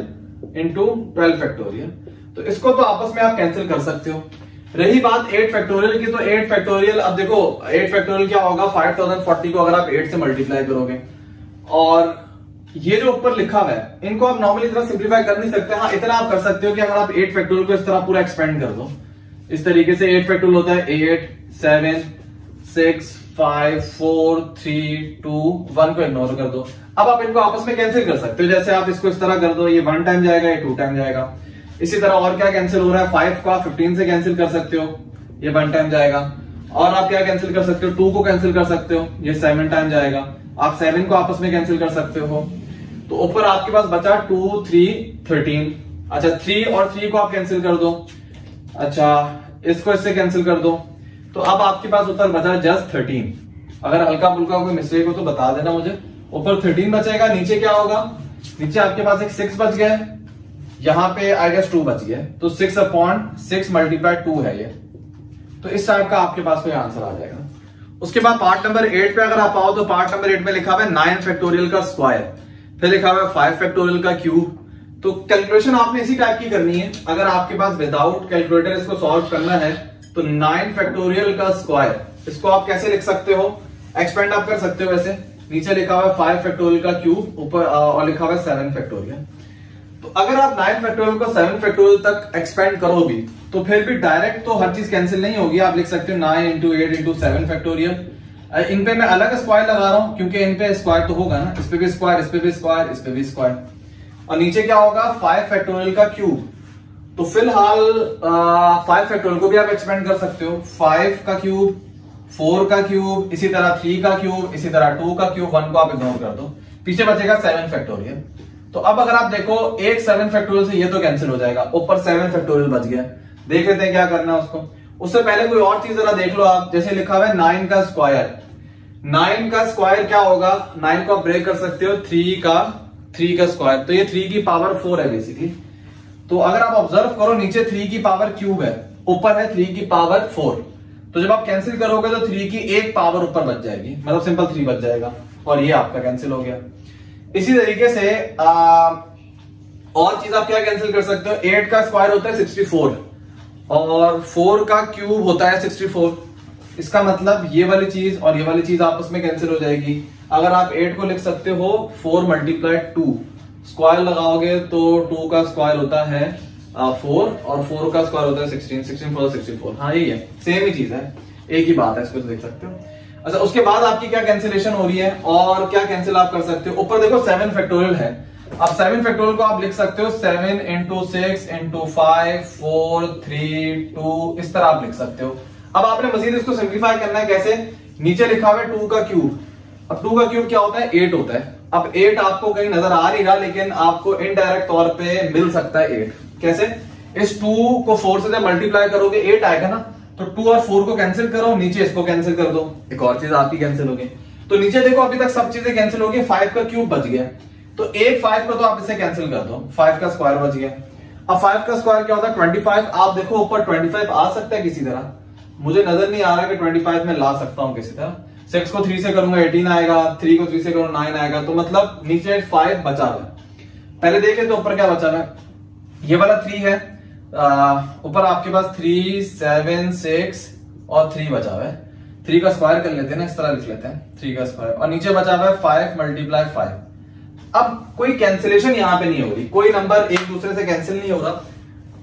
into twelve factorial तो इसको तो आपस में आप कैंसिल कर सकते हो. रही बात एट फैक्टोरियल की तो एट फैक्टोरियल अब देखो एट फैक्टोरियल क्या होगा? फाइव थाउज़ेंड फोर्टी को अगर आप एट से मल्टीप्लाई करोगे। और ये जो ऊपर लिखा हुआ है, इनको आप नॉर्मली इतना सिंप्लीफाई कर नहीं सकते। हाँ इतना आप कर सकते हो कि अगर आप एट फैक्टोरियल को इस तरह पूरा एक्सपेंड कर दो। इस तरीके से एट फैक्टोरियल होता है eight seven six five four three two one को इग्नोर कर दो। अब आप इनको आपस में कैंसिल कर सकते हो। जैसे आप इसको इस तरह कर दो, ये वन टाइम जाएगा, ये टू टाइम जाएगा। इसी तरह और क्या कैंसिल हो रहा है? फाइव का फिफ्टीन से कैंसिल कर सकते हो। ये वन टाइम जाएगा। और आप क्या कैंसिल कर सकते हो? टू को कैंसिल कर सकते हो। ये सेवन टाइम जाएगा। आप सेवन को आपस में कैंसिल कर सकते हो। तो ऊपर आपके पास बचा टू थ्री थर्टीन अच्छा थ्री और थ्री को आप कैंसिल कर दो। अच्छा इसको इससे कैंसिल कर दो। तो अब आपके पास उत्तर बचा जस्ट थर्टीन अगर हल्का फुल्का कोई मिस्टेक हो तो बता देना मुझे। ऊपर थर्टीन बचेगा, नीचे क्या होगा? नीचे आपके पास एक सिक्स बच गया है। यहाँ पे आई गेस टू बच गया तो six upon six multiply two है ये। तो इस टाइप का आपके पास कोई आंसर आ जाएगा। उसके बाद पार्ट नंबर एट पे अगर आप आओ तो पार्ट नंबर एट में लिखा हुआ है नाइन फैक्टोरियल का स्क्वायर फिर लिखा हुआ है फाइव फैक्टोरियल का क्यूब तो कैलकुलेशन आपने इसी टाइप की करनी है। अगर आपके पास विदाउट कैलकुलेटर इसको सॉल्व करना है तो नाइन फैक्टोरियल का स्क्वायर इसको आप कैसे लिख सकते हो? एक्सपेंड आप कर सकते हो वैसे। नीचे लिखा हुआ है फाइव फैक्टोरियल का क्यूब ऊपर और लिखा हुआ है सेवन फैक्टोरियल तो अगर आप नाइन फैक्टोरियल को सेवन फैक्टोरियल तक एक्सपेंड करोगे तो फिर भी डायरेक्ट तो हर चीज़ कैंसिल नहीं होगी। आप लिख सकते हो nine into eight into seven factorial इन पे मैं अलग स्क्वायर लगा रहा हूँ, क्योंकि इन पे स्क्वायर तो होगा ना। इस पे भी स्क्वायर इस पे भी स्क्वायर इस पे भी स्क्वायर और नीचे क्या होगा? फाइव फैक्टोरियल का क्यूब तो फ़िलहाल फाइव फैक्टोरियल को भी आप एक्सपेंड कर सकते हो। फाइव का क्यूब फोर का क्यूब इसी तरह थ्री का क्यूब इसी तरह टू का क्यूब वन को आप इग्नोर कर दो। पीछे बचेगा सेवन फैक्टोरियल तो अब अगर आप देखो, एक सेवन फैक्टोरियल से ये तो कैंसिल हो जाएगा। ऊपर सेवन फैक्टोरियल बच गया। देख लेते हैं क्या करना है उसको। उससे पहले कोई और चीज़ जरा देख लो आप। जैसे लिखा हुआ है नाइन का स्क्वायर नाइन का स्क्वायर क्या होगा? नाइन को आप ब्रेक कर सकते हो थ्री का थ्री का स्क्वायर तो ये थ्री की पावर फोर है बेसिकली तो अगर आप ऑब्ज़र्व करो, नीचे थ्री की पावर क्यूब है। ऊपर है थ्री की पावर फोर तो जब आप कैंसिल करोगे तो थ्री की एक पावर ऊपर बच जाएगी। मतलब सिंपल थ्री बच जाएगा। और ये आपका कैंसिल हो गया। इसी तरीके से आ, और चीज़ आप क्या कैंसिल कर सकते हो? एट का स्क्वायर होता है सिक्सटी फोर और फोर का क्यूब होता है सिक्सटी फोर इसका मतलब ये वाली चीज़ और ये वाली चीज़ आपस में कैंसिल हो जाएगी। अगर आप एट को लिख सकते हो फोर मल्टीप्लाई टू स्क्वायर लगाओगे तो टू का स्क्वायर होता है फोर और फोर का स्क्वायर होता है sixteen sixteen four sixty four हाँ यही है। सेम ही चीज़ है। एक ही बात है इसको देख सकते हो। अच्छा उसके बाद आपकी क्या कैंसिलेशन हो रही है और क्या कैंसिल आप कर सकते हो? ऊपर देखो सेवन फैक्टोरियल है। अब सेवन फैक्टोरियल को आप लिख सकते हो seven into six into five four three two इस तरह आप लिख सकते हो। अब आपने मजीद इसको सिंप्लीफाई करना है कैसे? नीचे लिखा हुआ है टू का क्यूब अब टू का क्यूब क्या होता है? एट होता है। अब एट आपको कहीं नज़र आ नहीं रहा, लेकिन आपको इनडायरेक्ट तौर पे मिल सकता है एट कैसे? इस टू को फोर से मल्टीप्लाई करोगे एट आएगा ना? तो टू और फोर को कैंसिल करो, नीचे इसको कैंसिल कर दो। एक और चीज़ आपकी कैंसिल होगी तो नीचे देखो, अभी तक सब चीज़ें कैंसिल हो गई फाइव का क्यूब बच गया। तो एक फाइव का तो आप इसे कैंसिल कर दो। फाइव का स्क्वायर बच गया। अब फाइव का स्क्वायर क्या होता है? ट्वेंटी फाइव आप देखो ऊपर ट्वेंटी फाइव आ सकता है किसी तरह। मुझे नज़र नहीं आ रहा कि ट्वेंटी फाइव में ला सकता हूँ किसी तरह। सिक्स को थ्री से करूँगा एटीन आएगा थ्री को थ्री से करूँगा नाइन आएगा। तो मतलब नीचे फाइव बचा हुआ पहले देख तो ऊपर क्या बचा हुआ है। ये वाला थ्री है। ऊपर आपके पास थ्री सेवन सिक्स और थ्री बचा हुआ है। थ्री का स्क्वायर कर लेते हैं ना, इस तरह लिख लेते हैं। थ्री का स्क्वायर और नीचे बचा हुआ है फाइव मल्टीप्लाई फाइव अब कोई कैंसिलेशन यहाँ पे नहीं हो रही। कोई नंबर एक दूसरे से कैंसिल नहीं हो रहा।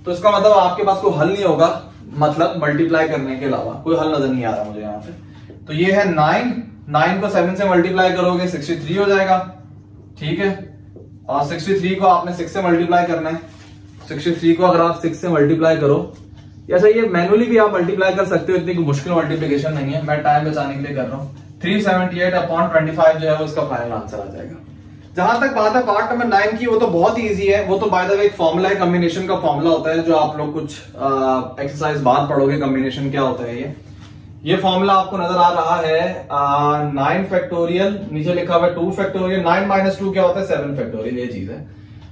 तो इसका मतलब आपके पास कोई हल नहीं होगा। मतलब मल्टीप्लाई करने के अलावा कोई हल नज़र नहीं आ रहा मुझे यहाँ पे। तो ये है नाइन नाइन को सेवन से मल्टीप्लाई करोगे सिक्सटी थ्री हो जाएगा। ठीक है? और सिक्सटी थ्री को आपने सिक्स से मल्टीप्लाई करना है। सिक्सटी थ्री को अगर आप सिक्स से मल्टीप्लाई करो, या सही ये मैनुअली भी आप मल्टीप्लाई कर सकते हो, इतनी मुश्किल मल्टीप्लीकेशन नहीं है। मैं टाइम बचाने के लिए कर रहा हूँ। Three seventy eight upon twenty five जो है वो इसका फाइनल आंसर आ जाएगा। जहाँ तक बात है पार्ट नंबर नाइन की, वो तो बहुत इजी है। वो तो बाय द वे एक फॉर्मूला है कॉम्बिनेशन का फॉर्मूला होता है, जो आप लोग कुछ एक्सरसाइज बाद पढ़ोगे कॉम्बिनेशन क्या होता है ये। ये फॉर्मूला आपको नज़र आ रहा है नाइन फैक्टोरियल नीचे लिखा हुआ है two factorial nine minus two क्या होता है? सेवन फैक्टोरियल ये चीज़ है।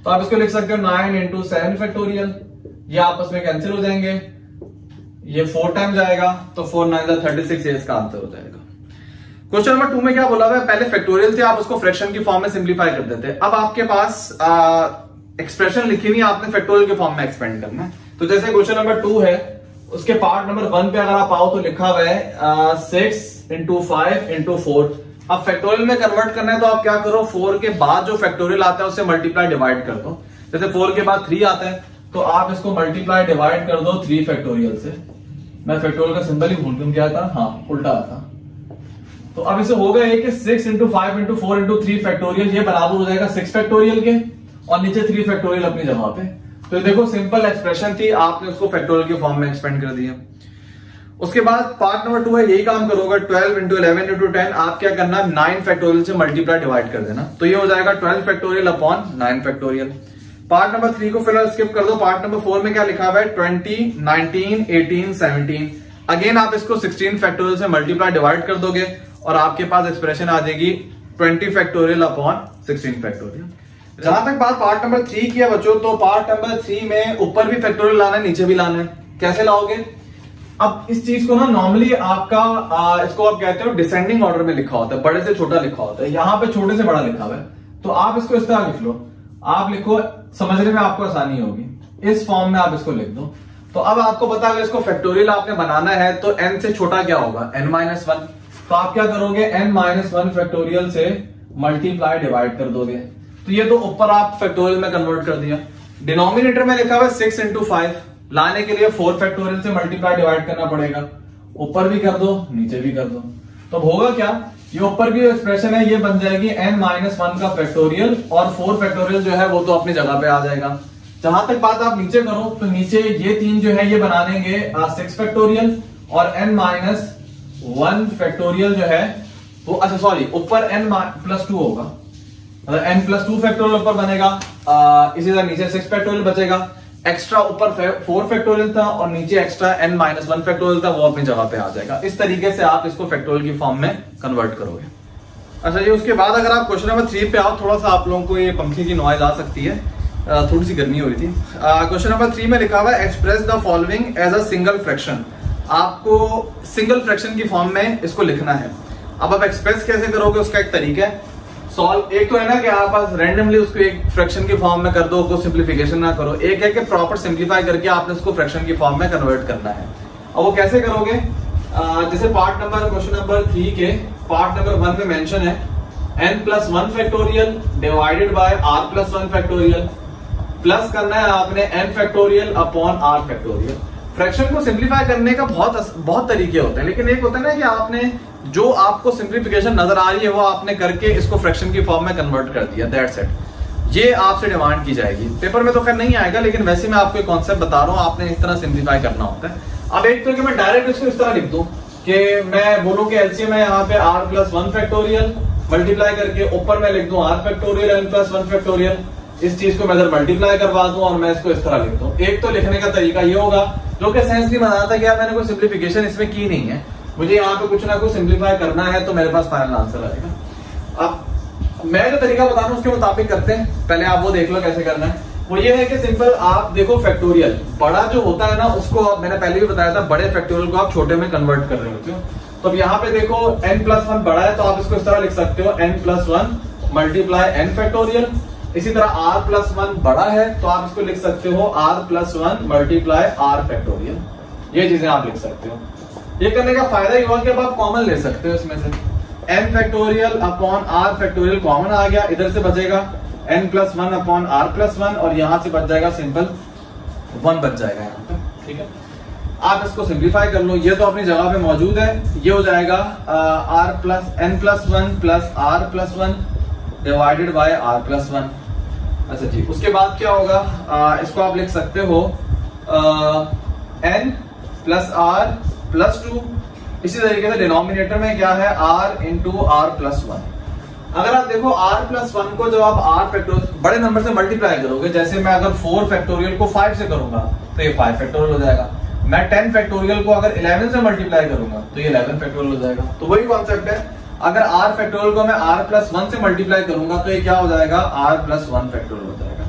तो आप इसको लिख सकते हो नाइन इंटू सेवन फैक्टोरियल ये आपस में कैंसिल हो जाएँगे. ये फोर टाइम जाएगा तो फोर नाइन थर्टी सिक्स इसका आंसर हो जाएगा. क्वेश्चन नंबर टू में क्या बोला हुआ है? पहले फैक्टोरियल थे, आप उसको फ्रैक्शन की फॉर्म में सिंप्लीफाई कर देते. अब आपके पास एक्सप्रेशन लिखी हुई आपने फैक्टोरियल के फॉर्म में एक्सपेंड करना है. तो जैसे क्वेश्चन नंबर टू है, उसके पार्ट नंबर वन पे अगर आप आओ तो लिखा हुआ है six into five into four अब फैक्टोरियल में कन्वर्ट करना है तो आप क्या करो? फोर के बाद जो फैक्टोरियल आता है उससे मल्टीप्लाई डिवाइड कर दो। जैसे फोर के बाद थ्री आता है तो आप इसको मल्टीप्लाई डिवाइड कर दो थ्री फैक्टोरियल से। मैं फैक्टोरियल का सिंबल ही भूल क्यों था? हाँ उल्टा था। तो अब इसे हो गया कि six into five into four into three factorial ये बराबर हो जाएगा सिक्स फैक्टोरियल के, और नीचे थ्री फैक्टोरियल अपनी जगह पे। तो देखो सिंपल एक्सप्रेशन थी, आपने उसको फैक्टोरियल के फॉर्म में एक्सपेंड कर दिया। उसके बाद पार्ट नंबर टू है, यही काम करोगे twelve into eleven into ten आप क्या करना नाइन फैक्टोरियल से मल्टीप्लाई डिवाइड कर देना। तो ये हो जाएगा twelve factorial upon nine factorial part number three को फ़िलहाल स्किप कर दो। पार्ट नंबर फोर में क्या लिखा हुआ है? Twenty nineteen eighteen seventeen again आप इसको सिक्सटीन फैक्टोरियल से मल्टीप्लाई डिवाइड कर दोगे और आपके पास एक्सप्रेशन आ जाएगी twenty factorial upon sixteen factorial जहाँ तक बात पार्ट नंबर थ्री की है बच्चों तो पार्ट नंबर थ्री में ऊपर भी फैक्टोरियल लाना है, नीचे भी लाना है। कैसे लाओगे? अब इस चीज़ को ना नॉर्मली आपका आ, इसको आप कहते हो डिसेंडिंग ऑर्डर में लिखा होता है बड़े से छोटा लिखा होता है यहाँ पे छोटे से बड़ा लिखा हुआ है। तो आप इसको इस तरह लिख लो। आप लिखो समझने में आपको आसानी होगी। इस फॉर्म में आप इसको लिख दो। तो अब आपको पता अगर इसको फैक्टोरियल आपने बनाना है तो एन से छोटा क्या होगा? एन माइनस वन तो आप क्या करोगे? एन माइनस वन फैक्टोरियल से मल्टीप्लाई डिवाइड कर दोगे। तो ये तो ऊपर आप फैक्टोरियल में कन्वर्ट कर दिया। डिनोमिनेटर में लिखा हुआ है सिक्स इंटू फाइव लाने के लिए फोर फैक्टोरियल से मल्टीप्लाई डिवाइड करना पड़ेगा। ऊपर भी कर दो, नीचे भी कर दो। तो होगा क्या? ये ऊपर भी एक्सप्रेशन है, ये बन जाएगी एन माइनस वन का फैक्टोरियल और फोर फैक्टोरियल जो है वो तो अपनी जगह पे आ जाएगा। जहाँ तक बात आप नीचे करो तो नीचे ये तीन जो है, ये बना देंगे सिक्स फैक्टोरियल और एन माइनस वन फैक्टोरियल जो है, वो अच्छा सॉरी ऊपर एन प्लस टू होगा। एन प्लस टू फैक्टोरियल ऊपर बनेगा इसी तरह नीचे सिक्स फैक्टोरियल बचेगा। एक्स्ट्रा ऊपर फोर फैक्टोरियल था और नीचे extra N minus one factorial था, वो अपनी जगह पे आ जाएगा। इस तरीके से आप इसको फैक्टोरियल की फॉर्म में कन्वर्ट करोगे। अच्छा ये उसके बाद अगर आप क्वेश्चन नंबर थ्री पे आओ थोड़ा सा आप लोगों को ये पंखे की नॉइज़ आ सकती है। थोड़ी सी गर्मी हो रही थी। क्वेश्चन नंबर थ्री में लिखा हुआ express the following as a single fraction आपको सिंगल फ्रैक्शन की फॉर्म में इसको लिखना है। अब आप एक्सप्रेस कैसे करोगे, उसका एक तरीका है। सॉल्व एक तो है ना कि आप रैंडमली उसको एक फ्रैक्शन की फॉर्म में कर दो, उसको सिंप्लीफिकेशन ना करो। एक है कि प्रॉपर सिंप्लीफाई करके आपने उसको फ्रैक्शन की फॉर्म में कन्वर्ट करना है। अब वो कैसे करोगे? जैसे part number question number three के पार्ट नंबर वन में मेंशन है। N plus one factorial divided by R plus one factorial plus करना है आपने N factorial upon R factorial fraction को सिंप्लीफाई करने का बहुत बहुत तरीके होते हैं, लेकिन एक होता है ना कि आपने जो आपको सिंप्लीफिकेशन नज़र आ रही है, वो आपने करके इसको फ्रैक्शन की फॉर्म में कन्वर्ट कर दिया दैट सेट ये आपसे डिमांड की जाएगी। पेपर में तो खैर नहीं आएगा, लेकिन वैसे मैं आपको कॉन्सेप्ट बता रहा हूँ, आपने इस तरह सिंप्लीफाई करना होता है। अब एक तो मैं डायरेक्ट इसको इस तरह लिख दू कि मैं बोलूँ कि एलसीएम है यहाँ पे R plus one factorial multiply करके ऊपर मैं लिख दू R factorial N plus one factorial इस चीज़ को मैं इधर मल्टीप्लाई करवा दूँ और मैं इसको इस तरह लिख दूँ। एक तो लिखने का तरीका ये होगा, जो कि सेंस नहीं बनाता कि यार मैंने कोई सिंप्लीफिकेशन इसमें की नहीं है। मुझे यहाँ पे कुछ ना कुछ सिंप्लीफाई करना है तो मेरे पास फाइनल आंसर आएगा। अब मैं जो तरीका बता रहा हूँ, उसके मुताबिक करते हैं। पहले आप वो देख लो कैसे करना है। वो ये है कि सिंपल आप देखो फैक्टोरियल बड़ा जो होता है ना, उसको आप, मैंने पहले भी बताया था, बड़े फैक्टोरियल को आप छोटे में कन्वर्ट कर रहे होते हो। तो अब यहाँ पे देखो एन प्लस वन बड़ा है तो आप इसको इस तरह लिख सकते हो N plus one multiply N factorial इसी तरह आर प्लस वन बड़ा है तो आप इसको लिख सकते हो R plus one multiply R factorial ये चीज़ें आप लिख सकते हो। ये करने का फ़ायदा ये हुआ कि अब आप कॉमन ले सकते हो इसमें से। N factorial upon R factorial common आ गया इधर से बचेगा। N plus one upon R plus one और यहाँ से बच जाएगा सिंपल वन बच जाएगा यहाँ पे ठीक है? आप इसको सिंप्लीफाई कर लो। ये तो अपनी जगह पे मौजूद है। ये हो जाएगा R plus N plus one plus R plus one divided by R plus one अच्छा जी उसके बाद क्या होगा? आ, इसको आप लिख सकते हो N plus R plus two, इसी तरीके से डिनोमिनेटर में क्या है? R into R plus one अगर आप देखो आर प्लस वन को जब आप आर फैक्टोरियल बड़े नंबर से मल्टीप्लाई करोगे, जैसे मैं अगर फोर फैक्टोरियल को फाइव से करूँगा तो ये फाइव फैक्टोरियल हो जाएगा। मैं टेन फैक्टोरियल को अगर इलेवन से मल्टीप्लाई करूँगा तो ये इलेवन फैक्टोरियल हो जाएगा। तो वही कॉन्सेप्ट है। अगर आर फैक्टोरियल को मैं आर प्लस वन से मल्टीप्लाई करूँगा तो ये क्या हो जाएगा? आर प्लस वन फैक्टोरियल हो जाएगा।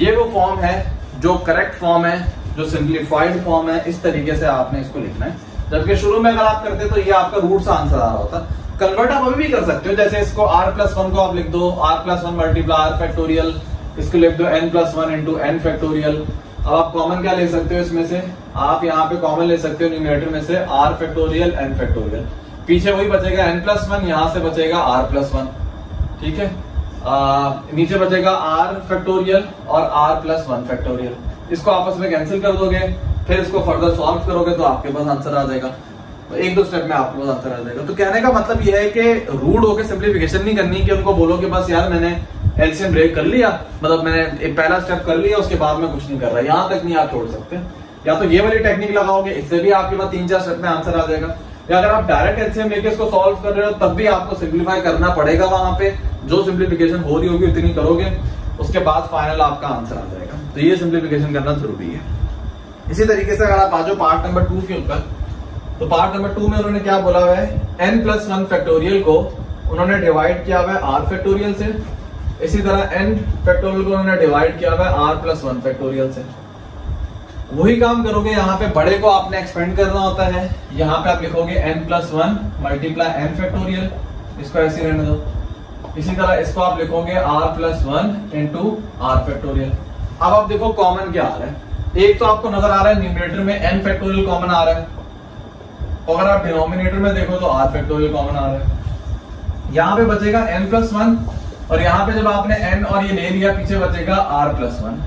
ये वो फॉर्म है, जो करेक्ट फॉर्म है, जो सिंप्लीफाइड फॉर्म है, इस तरीके से आपने इसको लिखना है। जबकि शुरू में अगर आप करते तो ये आपका रूट सा आंसर आ रहा होता। कन्वर्ट आप अभी भी कर सकते हो जैसे इसको आर प्लस वन को आप लिख दो R plus one multiply R factorial इसको लिख दो N plus one into N factorial अब आप कॉमन क्या ले सकते हो इसमें से? आप यहाँ पे कॉमन ले सकते हो न्यूमिनेटर में से आर फैक्टोरियल एन फैक्टोरियल पीछे वही बचेगा एन प्लस वन यहाँ से बचेगा आर प्लस वन ठीक है? आ, नीचे बचेगा आर फैक्टोरियल और आर प्लस वन फैक्टोरियल इसको आपस में कैंसिल कर दोगे। फिर इसको फर्दर सॉल्व करोगे तो आपके पास आंसर आ जाएगा। तो एक दो स्टेप में आपके पास आंसर आ जाएगा। तो कहने का मतलब यह है कि रूड होकर सिंप्लीफिकेशन नहीं करनी कि उनको बोलो कि बस यार मैंने एलसीएम ब्रेक कर लिया मतलब मैंने पहला स्टेप कर लिया, उसके बाद में कुछ नहीं कर रहा। यहाँ तक नहीं आप छोड़ सकते। या तो ये वाली टेक्निक लगाओगे, इससे भी आपके पास तीन चार स्टेप में आंसर आ जाएगा। या अगर आप डायरेक्ट एलसीएम लेके इसको सॉल्व कर रहे हो, तब भी आपको सिंप्लीफाई करना पड़ेगा वहाँ पे। जो सिंप्लीफिकेशन हो रही होगी, उतनी करोगे, उसके बाद फाइनल आपका आंसर आ जाएगा। तो ये सिंप्लीफिकेशन करना ज़रूरी है। इसी तरीके से अगर आप आ जाओ पार्ट नंबर टू के ऊपर तो पार्ट नंबर टू में उन्होंने क्या बोला हुआ है? एन प्लस वन फैक्टोरियल को उन्होंने डिवाइड किया हुआ है आर फैक्टोरियल से। इसी तरह एन फैक्टोरियल को उन्होंने डिवाइड किया हुआ है आर प्लस वन फैक्टोरियल से। वही काम करोगे, यहाँ पे बड़े को आपने एक्सपेंड करना होता है। यहाँ पे आप लिखोगे N plus one multiply N factorial इसको ऐसे रहने दो। इसी तरह इसको आप लिखोगे R plus one into R factorial अब आप देखो कॉमन क्या आ रहा है। एक तो आपको नज़र आ रहा है न्यूमिनेटर में n फैक्टोरियल कॉमन आ रहा है। अगर आप डिनोमिनेटर में देखो तो r फैक्टोरियल कॉमन आ रहा है। यहाँ पे बचेगा n प्लस वन और यहाँ पे जब आपने n और ये ले लिया, पीछे बचेगा r plus one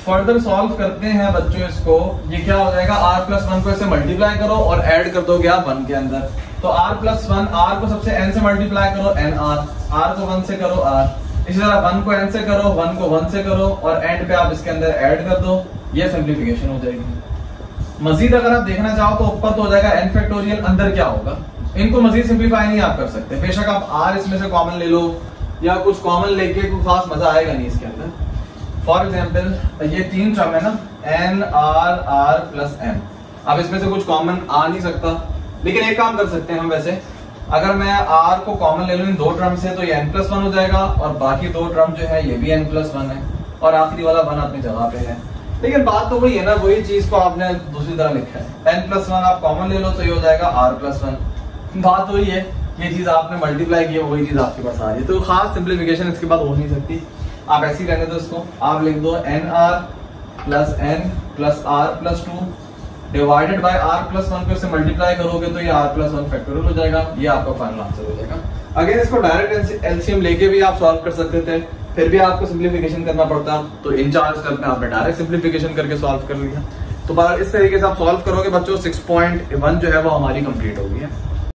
further solve करते हैं बच्चों इसको। ये क्या हो जाएगा? आर प्लस वन को इसे मल्टीप्लाई करो और ऐड कर दोगे आप वन के अंदर। तो आर प्लस वन आर को सबसे एन से मल्टीप्लाई करो एन आर आर को वन से करो आर इसी तरह वन को एन से करो वन को वन से करो और एंड पे आप इसके अंदर ऐड कर दो, ये सिंप्लीफिकेशन हो जाएगी। मजीद अगर आप देखना चाहो तो ऊपर तो हो जाएगा एन फैक्टोरियल अंदर क्या होगा? इनको मजीद सिंप्लीफाई नहीं आप कर सकते। बेशक आप आर इसमें से कॉमन ले लो या कुछ कॉमन लेके कोई खास मज़ा आएगा नहीं इसके अंदर। फॉर एग्ज़ाम्पल ये तीन टर्म है ना N R R plus N अब इसमें से कुछ कॉमन आ नहीं सकता। लेकिन एक काम कर सकते हैं हम वैसे। अगर मैं आर को कॉमन ले लू इन दो टर्म से तो ये एन प्लस वन हो जाएगा और बाकी दो टर्म जो है, ये भी एन प्लस वन है। और आखिरी वाला वन अपनी जगह पे है। लेकिन बात तो वही है ना, वही चीज़ को आपने दूसरी तरह लिखा है। एन प्लस वन आप कॉमन ले लो तो ये हो जाएगा आर प्लस वन बात वही है, ये चीज़ आपने मल्टीप्लाई की वही चीज़ आपके पास आ रही है। तो खास सिंप्लीफिकेशन इसके बाद हो नहीं सकती। आप ऐसी रहने दो इसको। आप लिख दो N R plus N plus R plus two divided by R plus one पे उसे मल्टीप्लाई करोगे तो ये आर प्लस वन फैक्टोरियल हो जाएगा। ये आपका फाइनल आंसर हो जाएगा। अगेन इसको डायरेक्ट एलसीएम लेके भी आप सॉल्व कर सकते थे। फिर भी आपको सिंप्लीफिकेशन करना पड़ता। तो इन चार्ज में आपने डायरेक्ट सिंप्लीफिकेशन करके सॉल्व कर लिया। तो इस तरीके से आप सॉल्व करोगे बच्चों 6.1 जो है वो हमारी कंप्लीट होगी। है